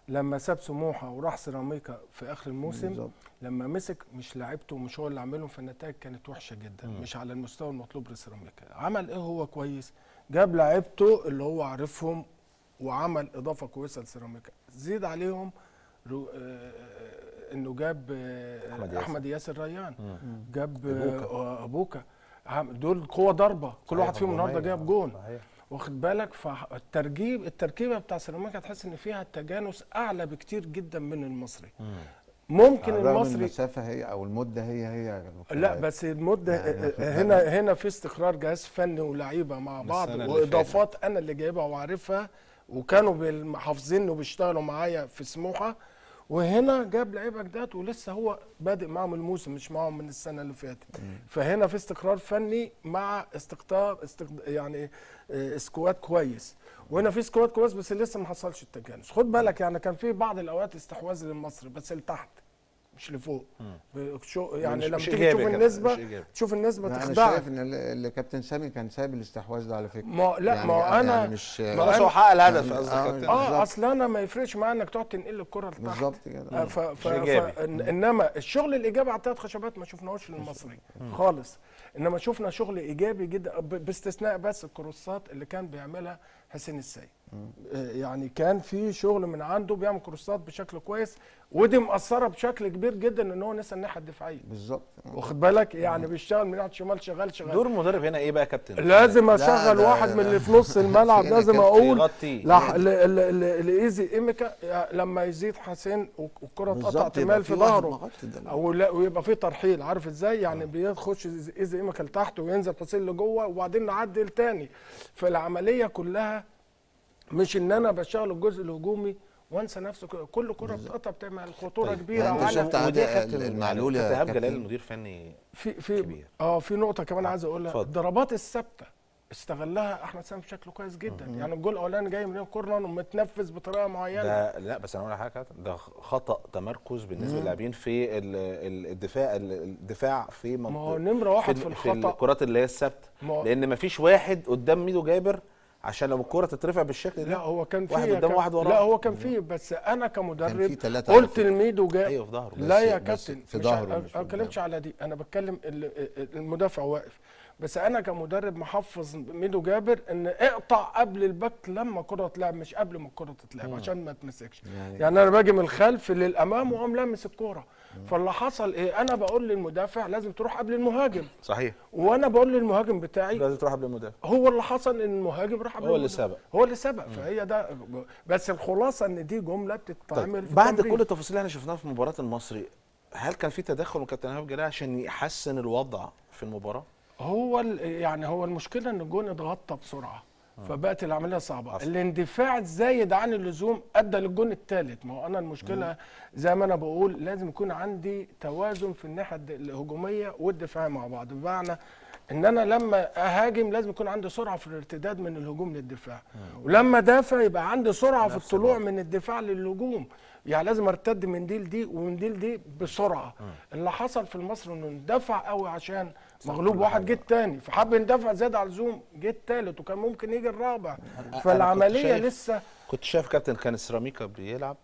لما ساب سموحة وراح سيراميكا في آخر الموسم بالظبط. لما مسك مش لعيبته ومش هو اللي عاملهم فالنتائج كانت وحشة جدا مم. مش على المستوى المطلوب لسيراميكا عمل إيه هو كويس جاب لعيبته اللي هو عارفهم وعمل إضافة كويسة لسيراميكا زيد عليهم رو... آه، إنه جاب آه، أحمد ياسر. أحمد ياسر ريان مم. جاب أبوكا. آه، ابوكا عم- دول قوة ضربة كل واحد فيهم النهارده. جاب جون صحيح. واخد بالك فالترجيب التركيبة بتاع سيراميكا تحس إن فيها تجانس أعلى بكتير جدا من المصري مم. ممكن المصري المسافه هي أو المدة هي هي لا بس المدة يعني هنا هنا في استقرار جهاز فني ولعيبة مع بعض وإضافات أنا اللي جايبها وعارفها وكانوا بال- حافظين وبيشتغلوا معايا في سموحة وهنا جاب لعيبه جداد ولسه هو بادئ معاهم الموسم مش معاهم من السنة اللي فاتت. فهنا في استقرار فني مع استقطاب استقد... يعني آه، squad كويس. وهنا في squad كويس بس لسه ما حصلش التجانس. خد بالك يعني كان في بعض الأوقات استحواذ للمصري بس لتحت. مش لفوق شو يعني مش- لما مش تيجي تشوف النسبة. تشوف النسبة لا أنا شايف إن اللي كابتن سامي كان سايب الاستحواذ ده على فكرة. ما لا ما هو يعني أنا يعني مش ما هو حقق الهدف قصدك آه، يا كابتن. آه بالظبط. أصل أنا ما يفرقش معايا إنك تقعد تنقل الكرة لتحت. بالظبط كده. آه، ف... ف... إنما الشغل الإيجابي على الثلاث خشبات ما شفناهوش للمصري خالص. إنما شفنا شغل إيجابي جدا ب... باستثناء بس الكروسات اللي كان بيعملها حسين السيد. آه، يعني كان في شغل من عنده بيعمل كروسات بشكل كويس ودي مأثرة بشكل كبير جدا إن هو نسى الناحيه الدفاعيه بالظبط. واخد بالك؟ يعني بيشتغل من ناحيه الشمال شغال شغال. دور المدرب هنا إيه بقى يا كابتن؟ لازم لا، أشغل ده- واحد من اللي في نص الملعب هنا لازم أقول لايزي إيميكا لما يزيد حسين والكرة بالظبط تمال في ظهره. أو لا ويبقى في ترحيل عارف إزاي؟ يعني بيخش إيزي إيميكا لتحت وينزل حسين لجوه وبعدين نعدل تاني. فالعملية كلها مش إن أنا بشتغل الجزء الهجومي وأنسى نفسه ك- كل كرة بتقطع بتعمل خطورة طيب، كبيرة يعني على شفت ودي كابتن المعلول يعني يا كابتن إيهاب جلال كابتن؟ مدير فني في في كبير. آه في نقطة كمان عايز أقولها. اتفضل. الضربات الثابتة استغلها أحمد سامي بشكل كويس جدا. يعني الجول الأولاني جاي من كورنر ومتنفذ بطريقة معينة. ده لا بس أنا أقول حاجة ده خطأ تمركز بالنسبة للاعبين في ال- ال- الدفاع الدفاع في ما هو منطقة- نمرة واحد في, في الخطأ. الكرات اللي هي الثابتة. ما لأن مفيش واحد قدام ميدو جابر عشان لو الكره تترفع بالشكل ده لا هو كان في واحد قدام واحد وراه. لا هو كان فيه بس أنا في كمدرب قلت فكرة. لميدو جاي أيوه في ظهره. لا يا بس كابتن في ظهره ما بتكلمش على دي أنا بتكلم ال- المدافع واقف. بس أنا كمدرب محفظ ميدو جابر إن اقطع قبل الباك لما الكرة تلعب مش قبل ما الكرة تتلعب عشان ما تمسكش. يعني- يعني أنا باجي من الخلف للأمام وأقوم لامس الكورة. فاللي حصل إيه أنا بقول للمدافع لازم تروح قبل المهاجم صحيح وأنا بقول للمهاجم بتاعي لازم تروح قبل المدافع هو اللي حصل إن المهاجم راح قبل هو اللي. سبق. هو اللي سبق فهي ده بس الخلاصة إن دي جملة بتتعمل طيب في بعد. كل التفاصيل اللي إحنا شفناها في مباراة المصري هل كان في تدخل من كابتن إيهاب جلال عشان يحسن الوضع في المباراة؟ هو يعني هو المشكلة إن الجون اتغطى بسرعة فبقت العملية صعبة. حصل. الاندفاع الزايد عن اللزوم أدى للجون الثالث ما هو أنا المشكلة زي ما أنا بقول لازم يكون عندي توازن في الناحية الهجومية والدفاعيه مع بعض. بمعنى إن أنا لما أهاجم لازم يكون عندي سرعة في الارتداد من الهجوم للدفاع. ولما دافع يبقى عندي سرعة في الطلوع من الدفاع للهجوم. يعني لازم أرتد من دي لدي ومن دي لدي بسرعة اللي حصل في المصري إنه اندفع قوي عشان مغلوب واحد. جه التاني فحب يندفع زيادة على اللزوم جه التالت وكان ممكن يجي الرابع كنت فالعملية شايف- لسه كنت شايف كابتن كان السيراميكا بيلعب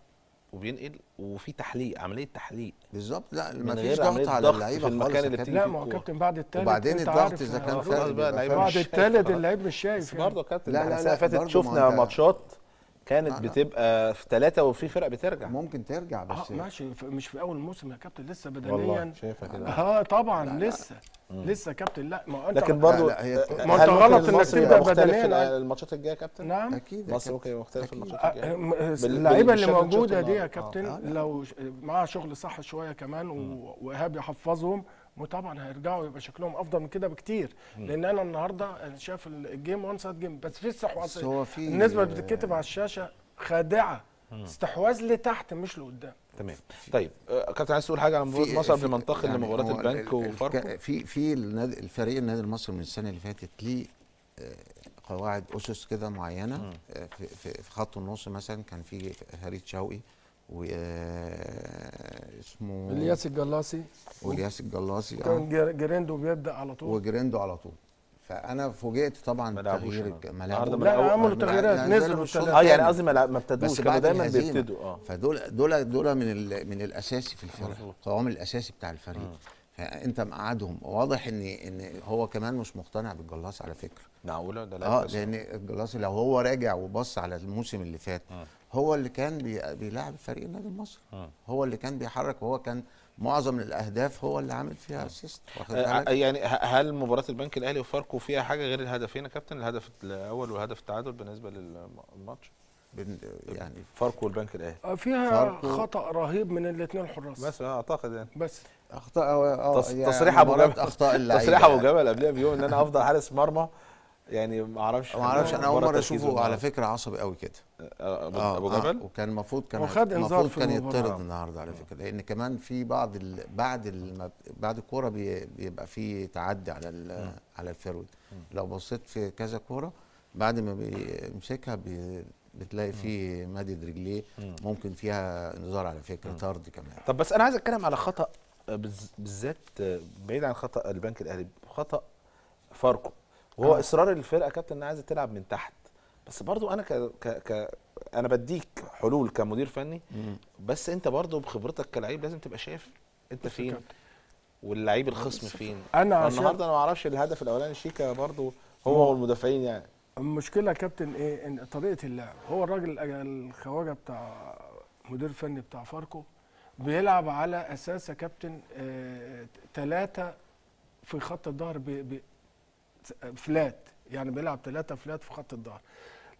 وبينقل وفي تحليق عملية تحليق بالظبط لا ما فيش ضغط عملية على اللعيبة في المكان خالص يا اللي لا ما هو. كابتن بعد التالت وبعدين الضغط يعني كان آه، اللعيبة فرق. بعد خلاص. اللعيب مش شايف بس يعني. برضه كابتن لا، إحنا لا، السنة اللي لا، فاتت شفنا ماتشات كانت لا، لا. بتبقى في ثلاثة وفي فرق بترجع ممكن ترجع بس آه ماشي مش في أول موسم يا كابتن لسه والله بدنيا شايفها كده آه طبعا لسه لسه كابتن لا ما هو انت لكن برضه لا، هي- آه، ما ممكن غلط يبقى مختلف بدنيا. الماتشات الجاية يا كابتن نعم أكيد مصر. ممكن يبقى مختلف. الماتشات آه، الجاية اللعيبة اللي موجودة دي يا. كابتن آه،. لو ش- معاها شغل صح شوية كمان وإيهاب يحفظهم وطبعا هيرجعوا يبقى شكلهم أفضل من كده بكتير لأن أنا النهارده شايف ال game one side game بس في استحواذ بس هو في النسبة اللي بتتكتب على الشاشة خادعة استحواذ لتحت مش لقدام. تمام. طيب آه، كابتن عايز تقول حاجة عن مباراة مصر قبل في- ما ننتقل يعني لمباراة البنك ال- ال- وفاركو؟ في في النادي الفريق النادي المصري من السنة اللي فاتت ليه آه، قواعد أسس كده معينة آه، في, خط النص مثلا كان في فريد شوقي و اسمه إلياس الجلاصي وإلياس الجلاصي كان جر- جريندو بيبدأ على طول. وجريندو على طول. فأنا فوجئت طبعا بتغيير. من لا عملوا تغييرات نزلوا. آه يعني. قصدي ما ابتدوش كانوا دايما. بيبتدوا آه فدول دول دول من ال من الأساسي في مظبوط. القوام الأساسي بتاع الفريق فأنت مقعدهم واضح إن إن هو كمان مش مقتنع بالجلاصي على فكرة معقولة ده لاعب آه. لأن الجلاصي لو هو راجع وبص على الموسم اللي فات هو اللي كان بي- بيلاعب فريق النادي المصري هو اللي كان بيحرك وهو كان معظم الأهداف هو اللي عامل فيها assist واخد آه، بالك؟ يعني هل مباراة البنك الأهلي وفاركو فيها حاجة غير الهدفين يا كابتن الهدف الأول وهدف التعادل بالنسبة للماتش بن- يعني فاركو والبنك الأهلي. آه، فيها فاركو. خطأ رهيب من الاثنين الحراس بس آه، أعتقد يعني. بس. أخطاء آه يعني تصريح أبو جبل. أخطاء اللعيبة. تصريح أبو جبل قبلها بيوم إن أنا أفضل حارس مرمى. يعني ما أعرفش ما أعرفش أنا أول مرة أشوفه على. فكرة عصبي قوي كده. آه، ابو, آه أبو آه جبل؟ وكان المفروض كان وخد المفروض كان. يطرد النهارده على فكرة لأن كمان في بعض ال... بعد ال... بعد الكورة بي... بيبقى في تعدي على ال... على ال forward. لو بصيت في كذا كورة بعد ما بيمسكها بي... بتلاقي في مادد رجليه ممكن فيها انذار على فكرة طرد كمان. طب بس أنا عايز أتكلم على خطأ آه، بالذات آه، بعيد عن خطأ البنك الأهلي خطأ فاركو. وهو آه. إصرار الفرقة كابتن انها عايزة تلعب من تحت. بس برضو أنا ك... ك... ك... أنا بديك حلول كمدير فني بس أنت برضو بخبرتك كلعيب لازم تبقى شايف أنت فين. واللعيب الخصم فين. أنا عشان- النهارده أنا ما أعرفش الهدف الأولاني شيكا برضو هو والمدافعين يعني. المشكلة يا كابتن إيه؟ إن طريقة اللعب. هو الراجل الخواجة بتاع مدير فني بتاع فاركو بيلعب على أساس يا كابتن ثلاثة في خط الظهر فلات يعني بيلعب ثلاثة فلات في خط الظهر.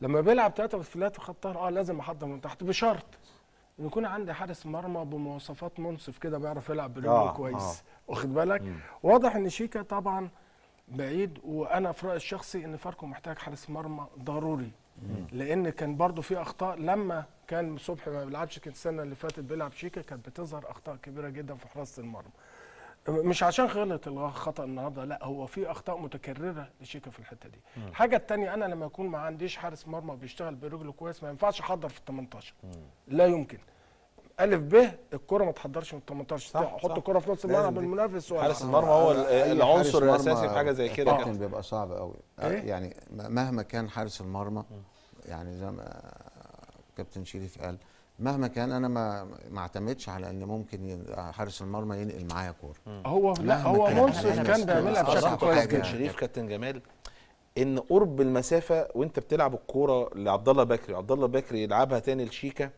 لما بيلعب ثلاثة فلات في خط الظهر آه لازم أحضر من تحت بشرط إن يكون عندي حارس مرمى بمواصفات منصف كده بيعرف يلعب برجله آه، آه. كويس. آه. آه. واخد بالك؟ واضح إن شيكا طبعا بعيد وأنا في رأيي الشخصي إن فاركو محتاج حارس مرمى ضروري. لأن كان برضو في أخطاء لما كان صبحي ما بيلعبش كان السنة اللي فاتت بيلعب شيكا كانت بتظهر أخطاء كبيرة جدا في حراسة المرمى. مش عشان غلط الخطا النهارده لا هو في أخطاء متكررة لشيكا في الحتة دي. الحاجة الثانية أنا لما يكون ما عنديش حارس مرمى بيشتغل برجله كويس ما ينفعش أحضر في ال 18 لا يمكن. ألف ب الكرة ما تحضرش من ال 18 صح، حط. الكره في نص الملعب. المنافس حارس. المرمى هو العنصر الأساسي في حاجة زي كده. كابتن كابتن بيبقى صعب قوي إيه؟ يعني مهما كان حارس المرمى يعني زي ما كابتن شريف قال مهما كان أنا ما ما اعتمدش على إن ممكن حارس المرمى ينقل معايا كورة هو لا هو. منصف كان بيعملها بشكل كويس جدا كابتن شريف كابتن جمال إن قرب المسافة وأنت بتلعب الكورة لعبد الله بكري عبد الله بكري يلعبها تاني لشيكا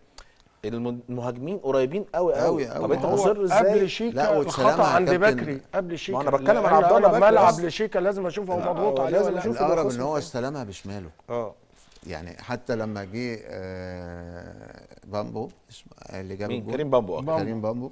الم- المهاجمين قريبين قوي قوي. طب أنت مصر إزاي قبل شيكا الخطا عند. بكري قبل شيكا أنا بتكلم عن عبد الله بكري ملعب. لشيكا لازم أشوف هو مضغوط عليه لازم ولا أشوف لا. هو الأقرب خصم إن هو. استلمها بشماله آه يعني حتى لما جه آه، بامبو اسمه- اللي جاب مين كريم بامبو. كريم بامبو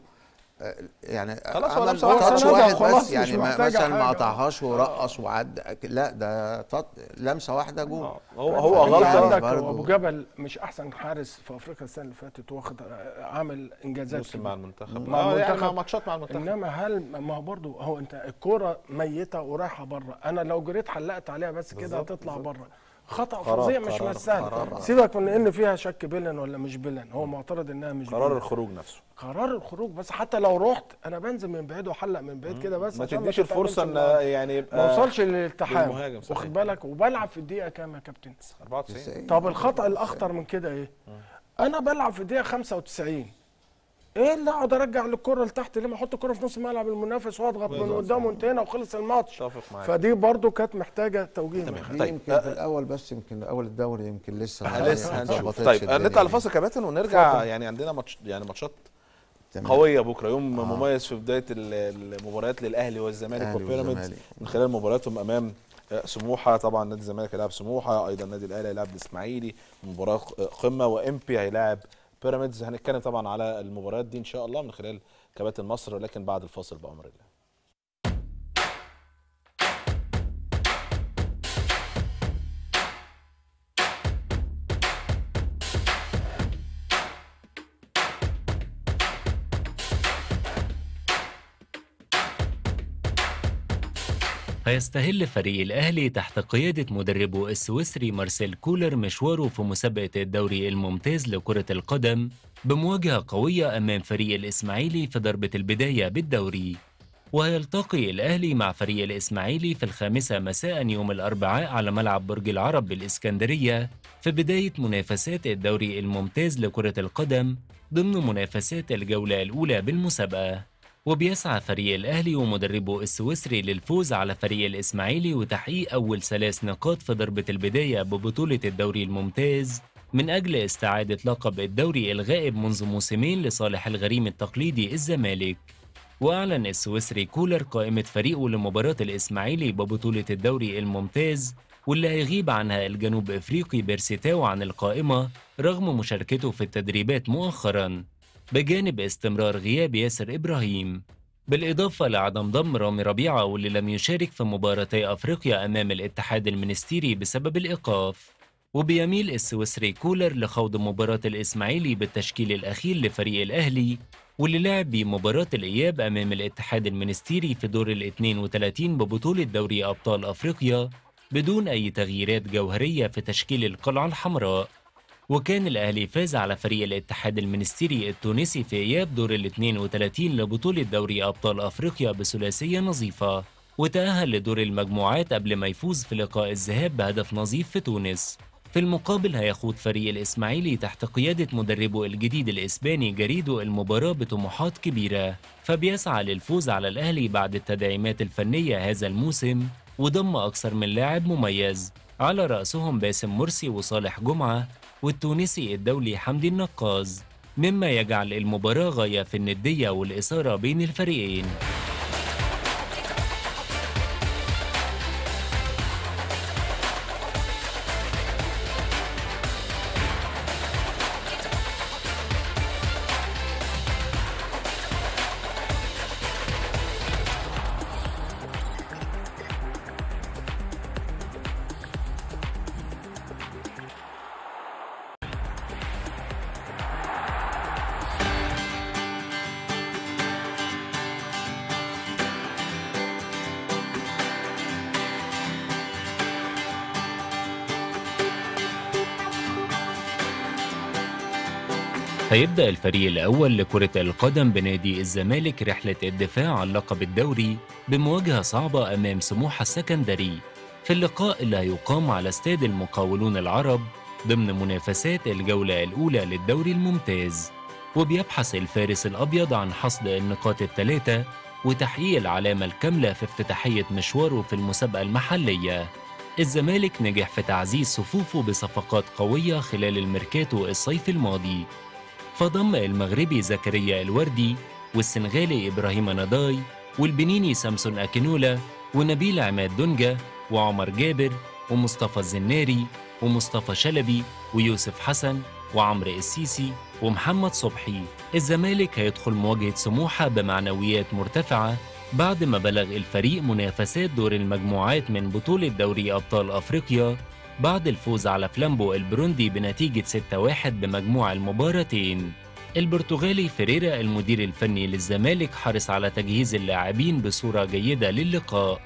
آه، يعني خلاص هو واحدة. touch واحد بس مش يعني مثلا ما. قطعهاش ورقص وعد لا ده تط... لمسة واحدة جول آه. هو هو أنت غلطة عندك برضه. أبو جبل مش أحسن حارس في أفريقيا السنة اللي فاتت واخد عامل إنجازات موسم مع. المنتخب مع يعني المنتخب. مع ماتشات مع المنتخب إنما هل ما هو برضو هو أنت الكورة ميتة ورايحة بره أنا لو جريت حلقت عليها بس كده هتطلع بره خطأ فظيع مش قرار. سيبك من إن فيها شك بلن ولا مش بلن هو معترض إنها مش قرار بلن. الخروج نفسه. قرار الخروج بس حتى لو رحت أنا بنزل من بعيد واحلق من بعيد كده بس ما تديش الفرصة إن. يعني ما أوصلش للالتحام. واخد بالك؟ وبلعب في الدقيقة كام يا كابتن؟ 94 طب الخطأ الأخطر من كده إيه؟ أنا بلعب في الدقيقة 95 إيه اللي اقعد ارجع الكره لتحت ليه ما أحط الكرة في نص ملعب المنافس واضغط من بالظبط. قدام وانتهينا وخلص الماتش فدي برضو كانت محتاجة توجيه. دي طيب. يمكن في الأول بس يمكن أول الدوري يمكن لسه ما- لسه ما هنشوف طيب نطلع. لفاصل كباتن ونرجع اتفضل. يعني عندنا ماتش يعني ماتشات. قوية بكرة يوم آه. مميز في بداية ال- المباريات للأهلي والزمالك وبيراميدز. من خلال مباراتهم أمام آه، سموحة طبعا نادي الزمالك هيلاعب سموحة أيضا النادي الأهلي هيلاعب الإسماعيلي مباراة قمة وإمبي هيلاعب بيراميدز هنتكلم طبعا على المباريات دي إن شاء الله من خلال كباتن مصر ولكن بعد الفاصل بأمر الله. فيستهل فريق الأهلي تحت قيادة مدربه السويسري مارسيل كولر مشواره في مسابقة الدوري الممتاز لكرة القدم بمواجهة قوية أمام فريق الإسماعيلي في ضربة البداية بالدوري. ويلتقي الأهلي مع فريق الإسماعيلي في الخامسة مساء يوم الأربعاء على ملعب برج العرب بالإسكندرية في بداية منافسات الدوري الممتاز لكرة القدم ضمن منافسات الجولة الأولى بالمسابقة. وبيسعى فريق الأهلي ومدربه السويسري للفوز على فريق الإسماعيلي وتحقيق أول ثلاث نقاط في ضربة البداية ببطولة الدوري الممتاز. من أجل استعادة لقب الدوري الغائب منذ موسمين لصالح الغريم التقليدي الزمالك. وأعلن السويسري كولر قائمة فريقه لمباراة الإسماعيلي ببطولة الدوري الممتاز واللي هيغيب عنها الجنوب إفريقي بيرسيتاو عن القائمة رغم مشاركته في التدريبات مؤخراً. بجانب استمرار غياب ياسر إبراهيم. بالإضافة لعدم ضم رامي ربيعة واللي لم يشارك في مباراتي أفريقيا أمام الاتحاد المنستيري بسبب الإيقاف. وبيميل السويسري كولر لخوض مباراة الإسماعيلي بالتشكيل الأخير لفريق الأهلي واللي لعب بمباراة الإياب أمام الاتحاد المنستيري في دور ال 32 ببطولة دوري أبطال أفريقيا بدون أي تغييرات جوهرية في تشكيل القلعة الحمراء. وكان الأهلي فاز على فريق الاتحاد المنستيري التونسي في إياب دور ال 32 لبطولة دوري أبطال أفريقيا بثلاثية نظيفة وتأهل لدور المجموعات قبل ما يفوز في لقاء الذهاب بهدف نظيف في تونس. في المقابل هيخوض فريق الإسماعيلي تحت قيادة مدربه الجديد الإسباني جريدو المباراة بطموحات كبيرة فبيسعى للفوز على الأهلي بعد التدعيمات الفنية هذا الموسم وضم أكثر من لاعب مميز. على رأسهم باسم مرسي وصالح جمعة والتونسي الدولي حمدي النقاز مما يجعل المباراة غاية في الندية والإثارة بين الفريقين. هيبدأ الفريق الأول لكرة القدم بنادي الزمالك رحلة الدفاع عن لقب الدوري بمواجهة صعبة أمام سموحة السكندري. في اللقاء اللي هيقام على استاد المقاولون العرب ضمن منافسات الجولة الأولى للدوري الممتاز. وبيبحث الفارس الأبيض عن حصد النقاط الثلاثة وتحقيق العلامة الكاملة في افتتاحية مشواره في المسابقة المحلية. الزمالك نجح في تعزيز صفوفه بصفقات قوية خلال الميركاتو الصيف الماضي. فضم المغربي زكريا الوردي والسنغالي إبراهيم نضاي والبنيني سامسون أكينولا ونبيل عماد دونجا وعمر جابر ومصطفى الزناري ومصطفى شلبي ويوسف حسن وعمرو السيسي ومحمد صبحي. الزمالك هيدخل مواجهة سموحة بمعنويات مرتفعة بعد ما بلغ الفريق منافسات دور المجموعات من بطولة دوري أبطال أفريقيا بعد الفوز على فلامبو البروندي بنتيجة 6-1 بمجموع المباراتين. البرتغالي فيريرا المدير الفني للزمالك حرص على تجهيز اللاعبين بصورة جيدة للقاء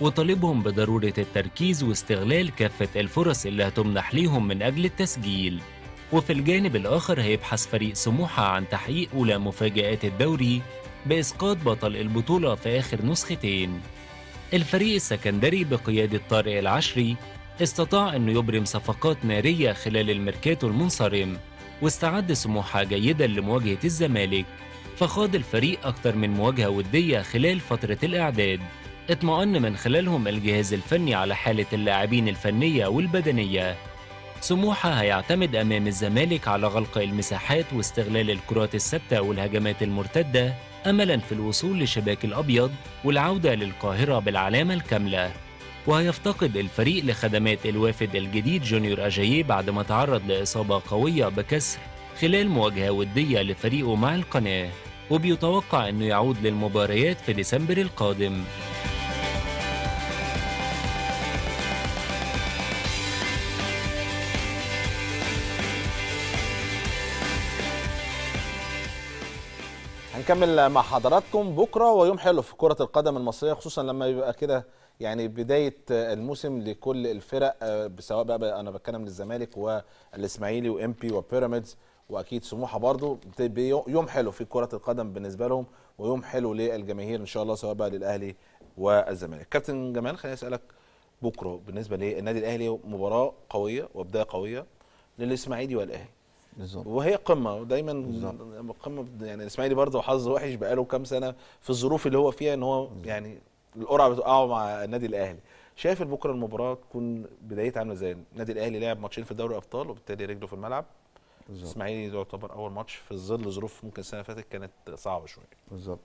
وطالبهم بضرورة التركيز واستغلال كافة الفرص اللي هتمنح ليهم من أجل التسجيل. وفي الجانب الآخر هيبحث فريق سموحة عن تحقيق أولى مفاجآت الدوري بإسقاط بطل البطولة في آخر نسختين. الفريق السكندري بقيادة طارق العشري استطاع أنه يبرم صفقات نارية خلال الميركاتو المنصرم واستعد سموحة جيدا لمواجهة الزمالك فخاض الفريق أكثر من مواجهة ودية خلال فترة الإعداد. اطمأن من خلالهم الجهاز الفني على حالة اللاعبين الفنية والبدنية. سموحة هيعتمد أمام الزمالك على غلق المساحات واستغلال الكرات الثابتة والهجمات المرتدة أملا في الوصول لشباك الأبيض والعودة للقاهرة بالعلامة الكاملة. وهيفتقد الفريق لخدمات الوافد الجديد جونيور أجاييه بعد ما تعرض لإصابة قوية بكسر خلال مواجهة ودية لفريقه مع القناة وبيتوقع أنه يعود للمباريات في ديسمبر القادم. هنكمل مع حضراتكم بكرة ويوم حلو في كرة القدم المصرية خصوصا لما يبقى كده يعني بداية الموسم لكل الفرق آه، سواء بقى أنا بتكلم للزمالك والإسماعيلي وامبي وبيراميدز وأكيد سموحة برضو يوم حلو في كرة القدم بالنسبة لهم ويوم حلو للجماهير إن شاء الله سواء بقى للأهلي والزمالك. كابتن جمال خليني أسألك بكرة بالنسبة للنادي الأهلي مباراة قوية وبدايه قوية للإسماعيلي والأهلي. بالظبط. وهي قمة ودايما بالظبط. قمة يعني الإسماعيلي برضه حظه وحش بقاله كام سنة في الظروف اللي هو فيها إن هو يعني القرعة بتوقعه مع النادي الأهلي. شايف بكرة المباراة تكون بدايتها عاملة إزاي؟ النادي الأهلي لعب ماتشين في دوري أبطال وبالتالي رجله في الملعب. بالظبط. الاسماعيلي يعتبر أول ماتش في ظل ظروف ممكن السنة اللي فاتت كانت صعبة شوية. بالظبط.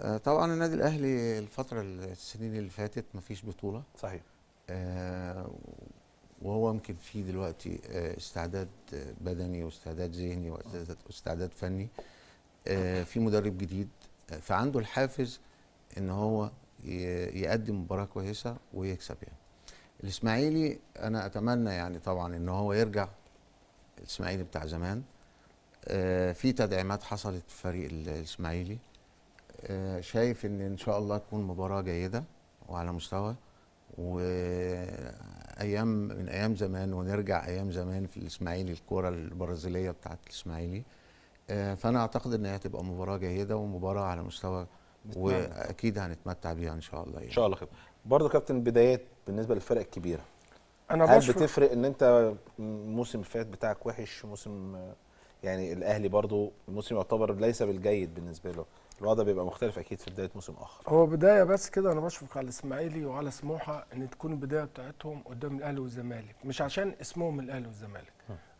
آه، طبعا النادي الأهلي الفترة السنين اللي فاتت مفيش بطولة. صحيح. آه، وهو يمكن في دلوقتي آه، استعداد بدني واستعداد ذهني واستعداد- فني. في مدرب جديد. فعنده الحافز إن هو يقدم مباراة كويسة ويكسب يعني. الإسماعيلي أنا أتمنى يعني طبعا إن هو يرجع الإسماعيلي بتاع زمان. آه، في تدعيمات حصلت في فريق ال- الإسماعيلي. آه، شايف إن إن شاء الله تكون مباراة جيدة وعلى مستوى. وأيام من أيام زمان ونرجع أيام زمان في الإسماعيلي الكورة البرازيلية بتاعت الإسماعيلي. آه، فأنا أعتقد إن هي هتبقى مباراة جيدة ومباراة على مستوى وأكيد هنتمتع بيها إن شاء الله إن يعني. شاء الله خير. برضه كابتن بدايات بالنسبة للفرق الكبيرة. أنا هل بتفرق إن أنت الموسم اللي فات بتاعك وحش موسم يعني الأهلي برضه الموسم يعتبر ليس بالجيد بالنسبة له؟ الوضع بيبقى مختلف أكيد في بداية موسم آخر. هو بداية بس كده أنا بشفق على الإسماعيلي وعلى سموحة إن تكون البداية بتاعتهم قدام الأهلي والزمالك مش عشان اسمهم الأهلي والزمالك.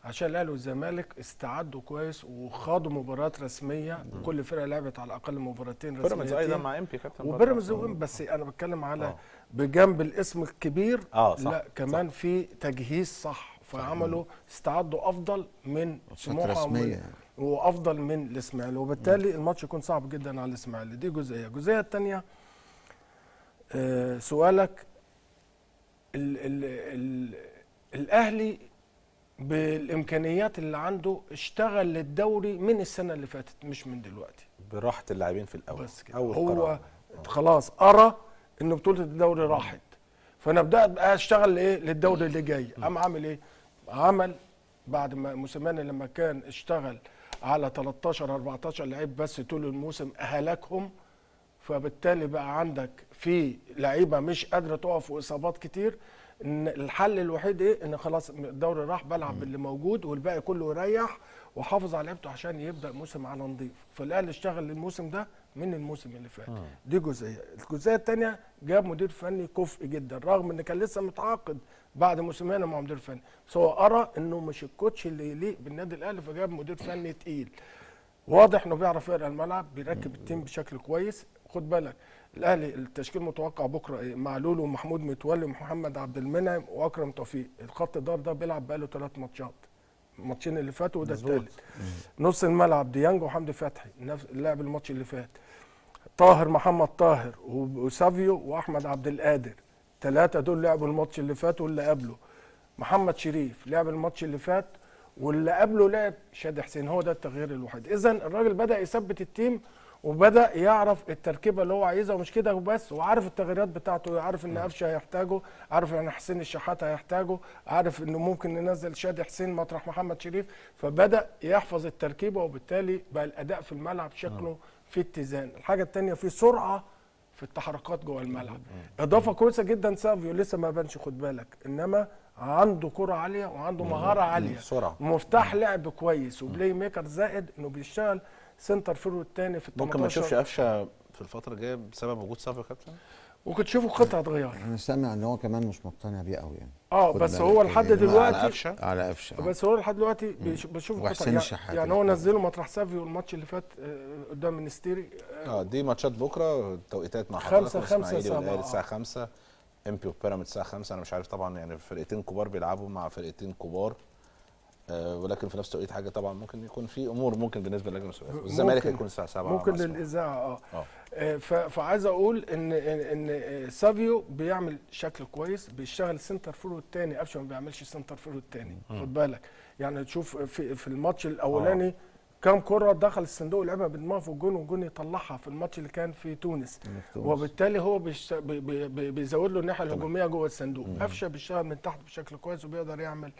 عشان الأهلي والزمالك استعدوا كويس وخاضوا مباريات رسمية. كل فرقة لعبت على الأقل مباراتين بيراميدز أيضا مع إمبي كابتن. وبيراميدز بس أنا بتكلم على آه. بجنب الاسم الكبير آه صح لا كمان في تجهيز صح. فعملوا استعدوا أفضل من سموحة رسمية. وأفضل من الإسماعيلي. وبالتالي الماتش يكون صعب جدا على الإسماعيلي. دي جزئية. الجزئية الثانية آه سؤالك ال ال ال الأهلي بالإمكانيات اللي عنده اشتغل للدوري من السنة اللي فاتت مش من دلوقتي. براحة اللاعبين في الأول. بس كده. أول هو قرار. خلاص أرى إن بطولة الدوري راحت. فأنا بدات بقى أشتغل لإيه؟ للدوري اللي جاي. قام عامل إيه؟ عمل بعد ما موسيماني لما كان اشتغل على 13 14 لعيب بس طول الموسم أهلكهم. فبالتالي بقى عندك في لعيبة مش قادرة تقف وإصابات كتير. إن الحل الوحيد إيه؟ إن خلاص الدوري راح بلعب باللي موجود والباقي كله يريح وحافظ على لعبته عشان يبدأ موسم على نظيف. فالأهلي اشتغل الموسم ده من الموسم اللي فات. دي جزئية. الجزئية الثانية جاب مدير فني كفء جدا رغم إن كان لسه متعاقد بعد موسمين مع مدير فني. بس هو أرى إنه مش ال coach اللي يليق بالنادي الأهلي فجاب مدير فني تقيل. واضح إنه بيعرف يقرأ الملعب بيركب ال team بشكل كويس. خد بالك الأهلي التشكيل متوقع بكرة إيه؟ معلول ومحمود متولي ومحمد عبد المنعم وأكرم توفيق. الخط الظهر ده بيلعب بقاله ثلاث ماتشات. الماتشين اللي فاتوا وده الثالث نص الملعب ديانج وحمدي فتحي نفس لعب الماتش اللي فات. طاهر محمد طاهر وسافيو وأحمد عبد القادر. ثلاثة دول لعبوا الماتش اللي فات واللي قبله. محمد شريف لعب الماتش اللي فات واللي قبله لعب شادي حسين. هو ده التغيير الوحيد. اذا الراجل بدأ يثبت التيم وبدأ يعرف التركيبة اللي هو عايزها ومش كده وبس وعارف التغييرات بتاعته عارف إن قفشة هيحتاجه عارف إن حسين الشحات هيحتاجه عارف انه ممكن ننزل شادي حسين مطرح محمد شريف. فبدأ يحفظ التركيبة وبالتالي بقى الأداء في الملعب شكله في اتزان. الحاجة الثانية في سرعة في التحركات جوه الملعب. إضافة كويسة جدا سافيو لسه ما بانش خد بالك. إنما عنده كرة عالية وعنده مهارة عالية. سرعة. ومفتاح لعب كويس. و playmaker زائد إنه بيشتغل centre forward تاني في ال ممكن ما 18. نشوفش قفشة في الفترة الجاية بسبب وجود سافيو يا كابتن ممكن تشوفوا قطعة غيار أنا سامع إن هو كمان مش مقتنع بيه قوي يعني. آه بس هو إيه، لحد على على دلوقتي قفشة. على قفشة. بس هو لحد دلوقتي بشوف قطع. وحسين يعني, الشحات يعني هو نزله مطرح سافيو الماتش اللي فات آه، قدام منستيري آه، آه دي ماتشات بكرة توقيتات مع خمسة- حضرتك خمسة والإسماعيلي سبعة، والأهلي آه. الساعة 5 إمبي وبيراميدز الساعة 5 أنا مش عارف طبعا يعني فرقتين كبار بيلعبوا مع فرقتين كبار. ولكن في نفس التوقيت حاجة طبعا ممكن يكون في أمور ممكن بالنسبة للجنه السعوديه والزمالك. هيكون الساعة 7 ممكن. للإذاعة آه. آه، ف- فعايز أقول ان ان آه، سافيو بيعمل شكل كويس بيشتغل centre forward تاني قفشه ما بيعملش centre forward تاني خد بالك. يعني تشوف في في الماتش الأولاني كام كرة دخل الصندوق لعبها بدماغه في الجون والجون يطلعها في الماتش اللي كان في تونس. وبالتالي هو بيشت... بي... بي... بي- بيزود له الناحية الهجومية جوه الصندوق. قفشه بيشتغل من تحت بشكل كويس وبيقدر يعمل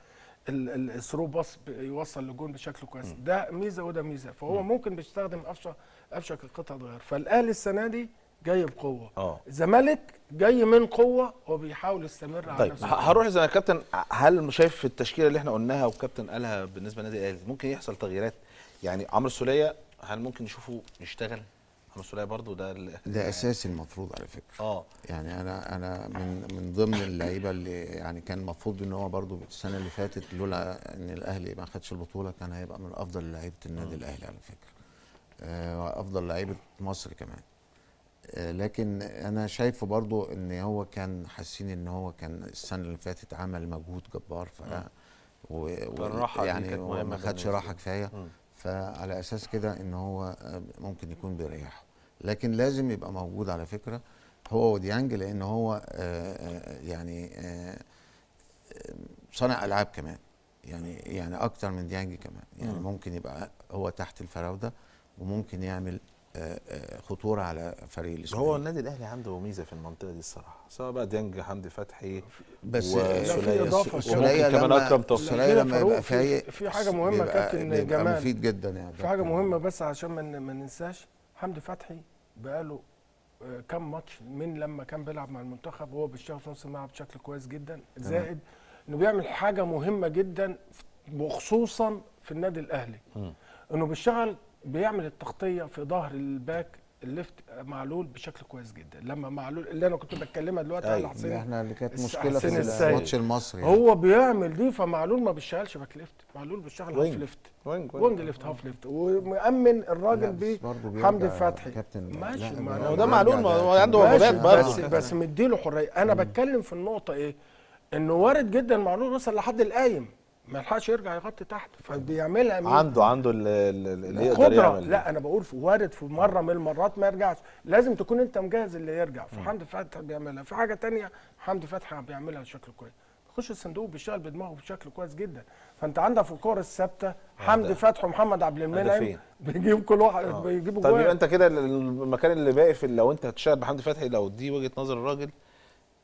ال through pass يوصل للجون بشكل كويس. ده ميزة وده ميزة. فهو ممكن بيستخدم قفشه قفشه كقطعه غير فالاهلي السنة دي جاي بقوة. آه. الزمالك جاي من قوة وبيحاول يستمر على طيب. هروح ما كابتن هل شايف في التشكيلة اللي إحنا قلناها والكابتن قالها بالنسبة للنادي الأهلي ممكن يحصل تغييرات؟ يعني عمرو السولية هل ممكن نشوفه يشتغل السوليه برضو ده ده أساسي المفروض على فكرة. آه. يعني أنا أنا من من ضمن اللعيبة اللي يعني كان المفروض إن هو برضو السنة اللي فاتت لولا إن الأهلي ما خدش البطولة كان هيبقى من أفضل لعيبة النادي الأهلي على فكرة. آه، وافضل لعيبة مصر كمان. آه، لكن أنا شايفه برضو إن هو كان حاسين إن هو كان السنة اللي فاتت عمل مجهود جبار ف و... دي يعني ما خدش راحة. كفاية. فعلى أساس كده إن هو آه، ممكن يكون بيريحه. لكن لازم يبقى موجود على فكرة هو وديانج لأن هو آه، آه، يعني صانع ألعاب كمان. يعني يعني أكتر من ديانج كمان. يعني مم. ممكن يبقى هو تحت الفراودة وممكن يعمل خطورة على فريق هو الإسماعيلي النادي الأهلي عنده ميزة في المنطقة دي الصراحة سواء بقى ديانج حمدي فتحي بس سولية كمان أكرم توفيق. لما يبقى فايق في حاجة مهمة بيبقى- كابتن جمال. مفيد جدا يعني في حاجة مهمة بس عشان ما ننساش حمدي فتحي بقاله آه، كام ماتش من لما كان بيلعب مع المنتخب وهو بيشتغل في نص الملعب بشكل كويس جدا زائد إنه بيعمل حاجة مهمة جدا وخصوصا في النادي الأهلي. إنه بيشتغل بيعمل التغطية في ظهر ال back ال left معلول بشكل كويس جدا. لما معلول اللي أنا كنت بتكلمها دلوقتي على أيوة. حسين إحنا اللي كانت مشكلة في. الماتش المصري يعني. هو بيعمل دي فمعلول ما بيشتغلش back left معلول بيشتغل half. left. wing wing left half left. ومأمن الراجل حمدي فتحي. كابتن. ماشي ما ده هو ده معلول، ما هو ده- عنده وجبات. بس بس مديله حرية. أنا بتكلم في النقطة إيه؟ انه وارد جدا معلول وصل لحد القايم. ما يلحقش يرجع يغطي تحت فبيعملها مين؟ عنده عنده ال- ال- اللي يقدر يعمل لا أنا بقول في وارد في مرة من المرات ما يرجعش. لازم تكون أنت مجهز اللي يرجع. فحمدي فتحي بيعملها. في حاجة تانية حمدي فتحي بيعملها بشكل كويس. بيخش الصندوق بيشتغل بدماغه بشكل كويس جدا. فأنت عندك في الكور الثابتة حمدي فتحي ومحمد عبد المنعم. بيجيب كل واحد بيجيبوا طب يبقى أنت كده المكان اللي باقي في لو أنت هتشتغل بحمدي فتحي لو دي وجهة نظر الراجل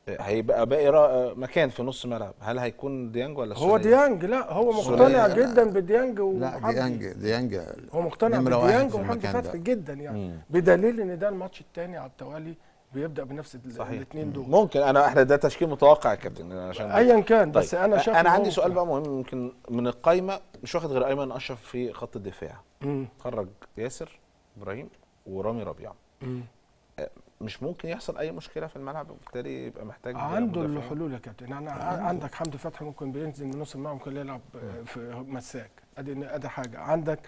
هيبقى باقي مكان في نص ملعب هل هيكون ديانج ولا هو؟ ديانج لا هو. مقتنع لا. جدا بديانج لا وحمدي ديانج ديانج هو مقتنع بديانج المكان فتحي. جدا يعني مم. بدليل إن ده الماتش الثاني على التوالي بيبدأ بنفس الاثنين دول ممكن أنا إحنا ده تشكيل متوقع يا كابتن عشان ايا كان بس طيب. أنا شايف أنا عندي سؤال بقى مهم يمكن من القايمة مش واخد غير أيمن أشرف في خط الدفاع مم. خرج ياسر إبراهيم ورامي ربيعة. مش ممكن يحصل أي مشكلة في الملعب وبالتالي يبقى محتاج عنده؟ الحلول يا كابتن. يعني ع- عندك حمدي فتحي ممكن بينزل من نص الملعب ممكن يلعب آه، في مساك. ادي أدي حاجة. عندك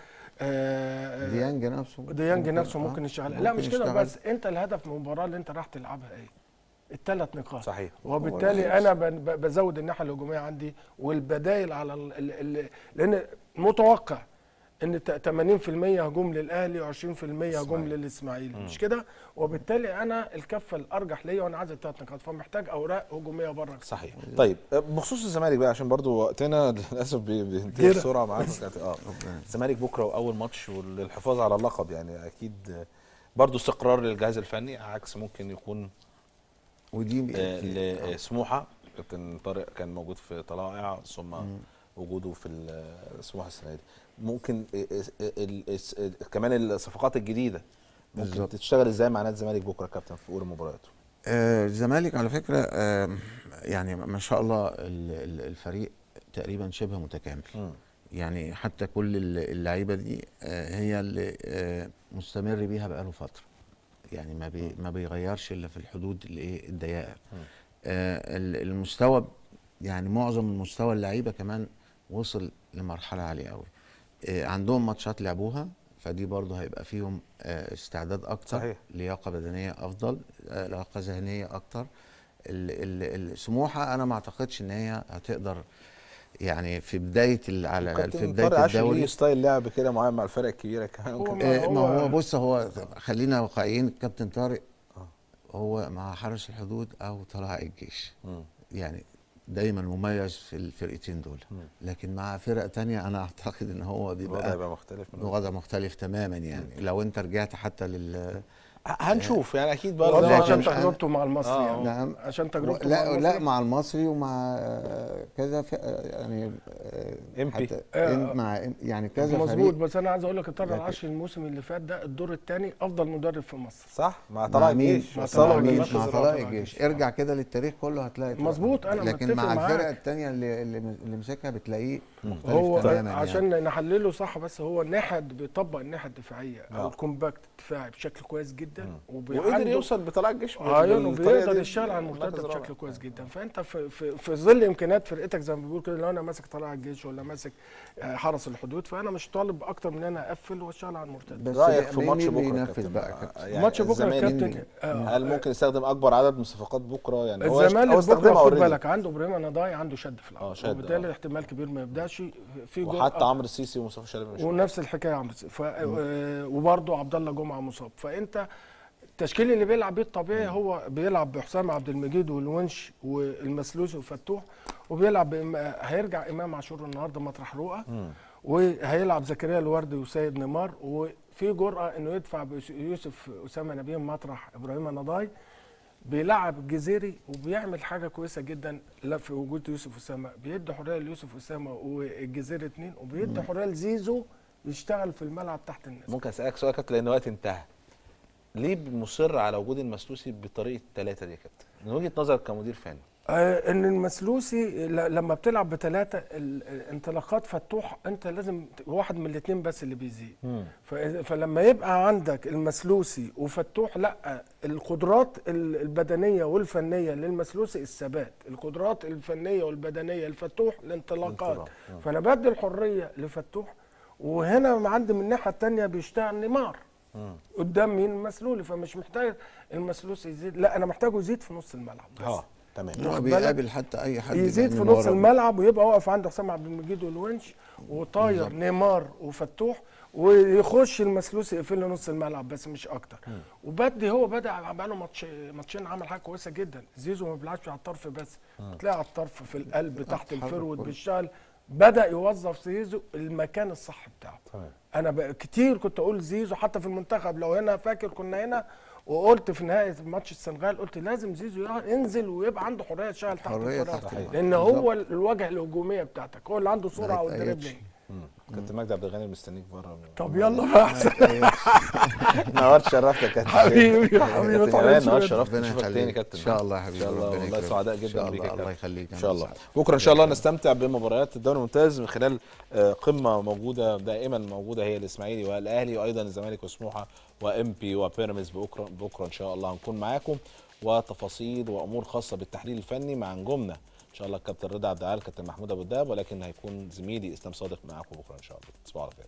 آه، ديانج نفسه ديانج ممكن- نفسه آه، ممكن يشتغل. لا مش كده. بس أنت الهدف من المباراة اللي أنت راح تلعبها إيه؟ الثلاث نقاط. صحيح. وبالتالي أنا بزود الناحية الهجومية عندي والبدايل على ال ال ال لأن متوقع إن ت- 80% هجوم للأهلي و20% هجوم للإسماعيلي. مش كده؟ وبالتالي أنا الكفه الأرجح ليا وأنا عايز الثلاث نقاط فمحتاج أوراق هجومية بره. صحيح. طيب بخصوص الزمالك بقى عشان برضو وقتنا للأسف بي- بينتهي. بسرعة معانا. آه. الزمالك بكرة وأول ماتش وللحفاظ على اللقب يعني أكيد برضو استقرار للجهاز الفني عكس ممكن يكون ودي آه، لسموحه كابتن طارق كان موجود في طلائع ثم وجوده في سموحة السنة دي. ممكن آه، آه، ال- الس- آه، كمان الصفقات الجديدة ممكن بالظبط. تشتغل إزاي مع نادي الزمالك بكرة كابتن في اولى مبارياته؟ آه، الزمالك على فكرة آه، يعني ما شاء الله ال- ال- الفريق تقريبا شبه متكامل. مم. يعني حتى كل ال- اللعيبة دي آه، هي اللي آه، مستمر بيها بقاله فترة. يعني ما بي ما بيغيرش إلا في الحدود الإيه الضيقة. آه، ال- المستوى يعني معظم المستوى اللعيبة كمان وصل لمرحلة عالية قوي آه، عندهم ماتشات لعبوها فدي برضه هيبقى فيهم آه، استعداد أكتر صحيح. لياقة بدنية أفضل آه، لياقة ذهنية أكتر. ال- ال- السموحه أنا ما أعتقدش إن هي هتقدر يعني في بداية ال- على في بداية الدوري. ليه style لعب كده معين مع الفرق الكبيرة كمان. هو ما آه، ما هو- بص هو خلينا واقعيين كابتن طارق هو مع حرس الحدود أو طلائع الجيش. يعني دايما مميز في الفرقتين دول. لكن مع فرق تانية أنا أعتقد إن هو الوضع بيبقى يبقى مختلف مختلف تماما يعني. لو أنت رجعت حتى لل هنشوف يعني أكيد برضه عشان تجربته مع المصري آه. يعني نعم. عشان تجربته مع لا المصري لا مع المصري ومع آه، كذا ف- آه، يعني آه، إمبي. حتى آه. مع يعني كذا مظبوط بس أنا عايز أقول لك لكن- العشري الموسم اللي فات ده الدور الثاني أفضل مدرب في مصر صح مع مع طلائع؟ الجيش مع طلائع؟ الجيش. مع. طلائع الجيش ارجع كده للتاريخ كله هتلاقي. مظبوط، أنا لكن مع. الفرقة الثانية اللي اللي اللي مسكها بتلاقيه مختلف هو تماما عشان يعني. نحلله صح بس هو الناحيه بيطبق الناحيه الدفاعيه. أو ال compact الدفاعي بشكل كويس جدا وقدر يوصل بطلائع الجيش أيوه وبيقدر يشتغل على المرتده. بشكل كويس جدا فأنت في, في, في ظل إمكانيات فرقتك زي ما بيقول كده لو أنا ماسك طلائع الجيش ولا ماسك آه، حرس الحدود فأنا مش طالب أكتر من إن أنا أقفل وأشتغل على المرتده بس رأيك في ماتش مين بكرة كابتن؟ بقى يا كابتن؟ يعني ماتش بكرة الكابتن آه، هل ممكن يستخدم أكبر عدد من الصفقات بكرة يعني هو الزمالك بكرة خد. بالك عنده إبراهيم نضاي عنده شد في آه، العضله شد، وبالتالي آه. احتمال كبير ما يبدأش في. وحتى عمرو السيسي ومصطفى شلبي مش ونفس الحكاية عمرو السيسي. آه، وبرضه عبد الله جمعة مصاب فأنت التشكيل اللي بيلعب بيه الطبيعي هو بيلعب بحسام عبد المجيد والونش والمسلوسي وفتوح وبيلعب. هيرجع إمام عاشور النهارده مطرح رؤى وهيلعب زكريا الوردي وسيد نيمار وفي جرأة إنه يدفع بيوسف أسامة نبيه مطرح إبراهيم نضاي. بيلعب الجزيري وبيعمل حاجة كويسة جدا لا في وجود يوسف أسامة. بيدي حرية ليوسف أسامة والجزيري اتنين وبيدي حرية لزيزو يشتغل في الملعب تحت الناس. ممكن أسألك سؤال كابتن لأن الوقت انتهى. ليه مصر على وجود المسلوسي بالطريقة الثلاثه دي يا كابتن؟ من وجهة نظرك كمدير فني. آه إن المسلوسي لما بتلعب بثلاثه الانطلاقات فتوح أنت لازم واحد من الاثنين بس اللي بيزيد. فلما يبقى عندك المسلوسي وفتوح لأ القدرات ال- البدنية والفنية للمسلوسي الثبات. القدرات الفنية والبدنية لفتوح الانطلاقات الانطلاق، آه. فأنا بدي الحرية لفتوح وهنا عندي من الناحية الثانية بيشتغل نيمار. قدام مين مسلولي فمش محتاج المسلوسي يزيد لا أنا محتاجه يزيد في نص الملعب بس. آه تمام. هو واخد بيقابل حتى أي حد يزيد في لأن نص الملعب ويبقى واقف عند حسام عبد المجيد والونش وطاير نيمار وفتوح ويخش المسلوسي يقفل له نص الملعب بس مش أكتر. وبدي هو بدأ بقى له ماتش ماتشين عمل حاجة كويسة جدا. زيزو ما بيلعبش على الطرف بس. تلاقي على الطرف في القلب تحت الفرود كله. بدأ يوظف زيزو المكان الصح بتاعه تمام. أنا كتير كنت أقول زيزو حتى في المنتخب لو هنا فاكر كنا هنا وقلت في نهايه ماتش السنغال قلت لازم زيزو ينزل ويبقى عنده حرية يشتغل تحت. تحت لأن هو الواجهه الهجومية بتاعتك هو اللي عنده سرعة. وال dribbling كابتن مجدي عبد الغني مستنيك بره طب يلا بقى. احسن نورت شرفتك يا كابتن حبيبي يا حبيبي نورت. شرفتك ربنا نشوفك تاني يخليك كابتن. إن شاء الله يا إن حبيبي شاء الله. والله. سعداء جدا بيك يا الله. يخليك إن شاء الله. بكره إن شاء الله نستمتع بمباريات الدوري الممتاز من خلال آه، قمة موجودة دائما موجودة هي الإسماعيلي والأهلي وأيضا الزمالك وسموحة وام بي وبيراميدز بكره بكرة إن شاء الله هنكون معاكم. وتفاصيل وأمور خاصة بالتحليل الفني مع نجومنا. إن شاء الله الكابتن رضا عبد العال الكابتن محمود أبو الدهب ولكن هيكون زميلي إسلام صادق معاكم بكرة إن شاء الله. تصبحوا على خير.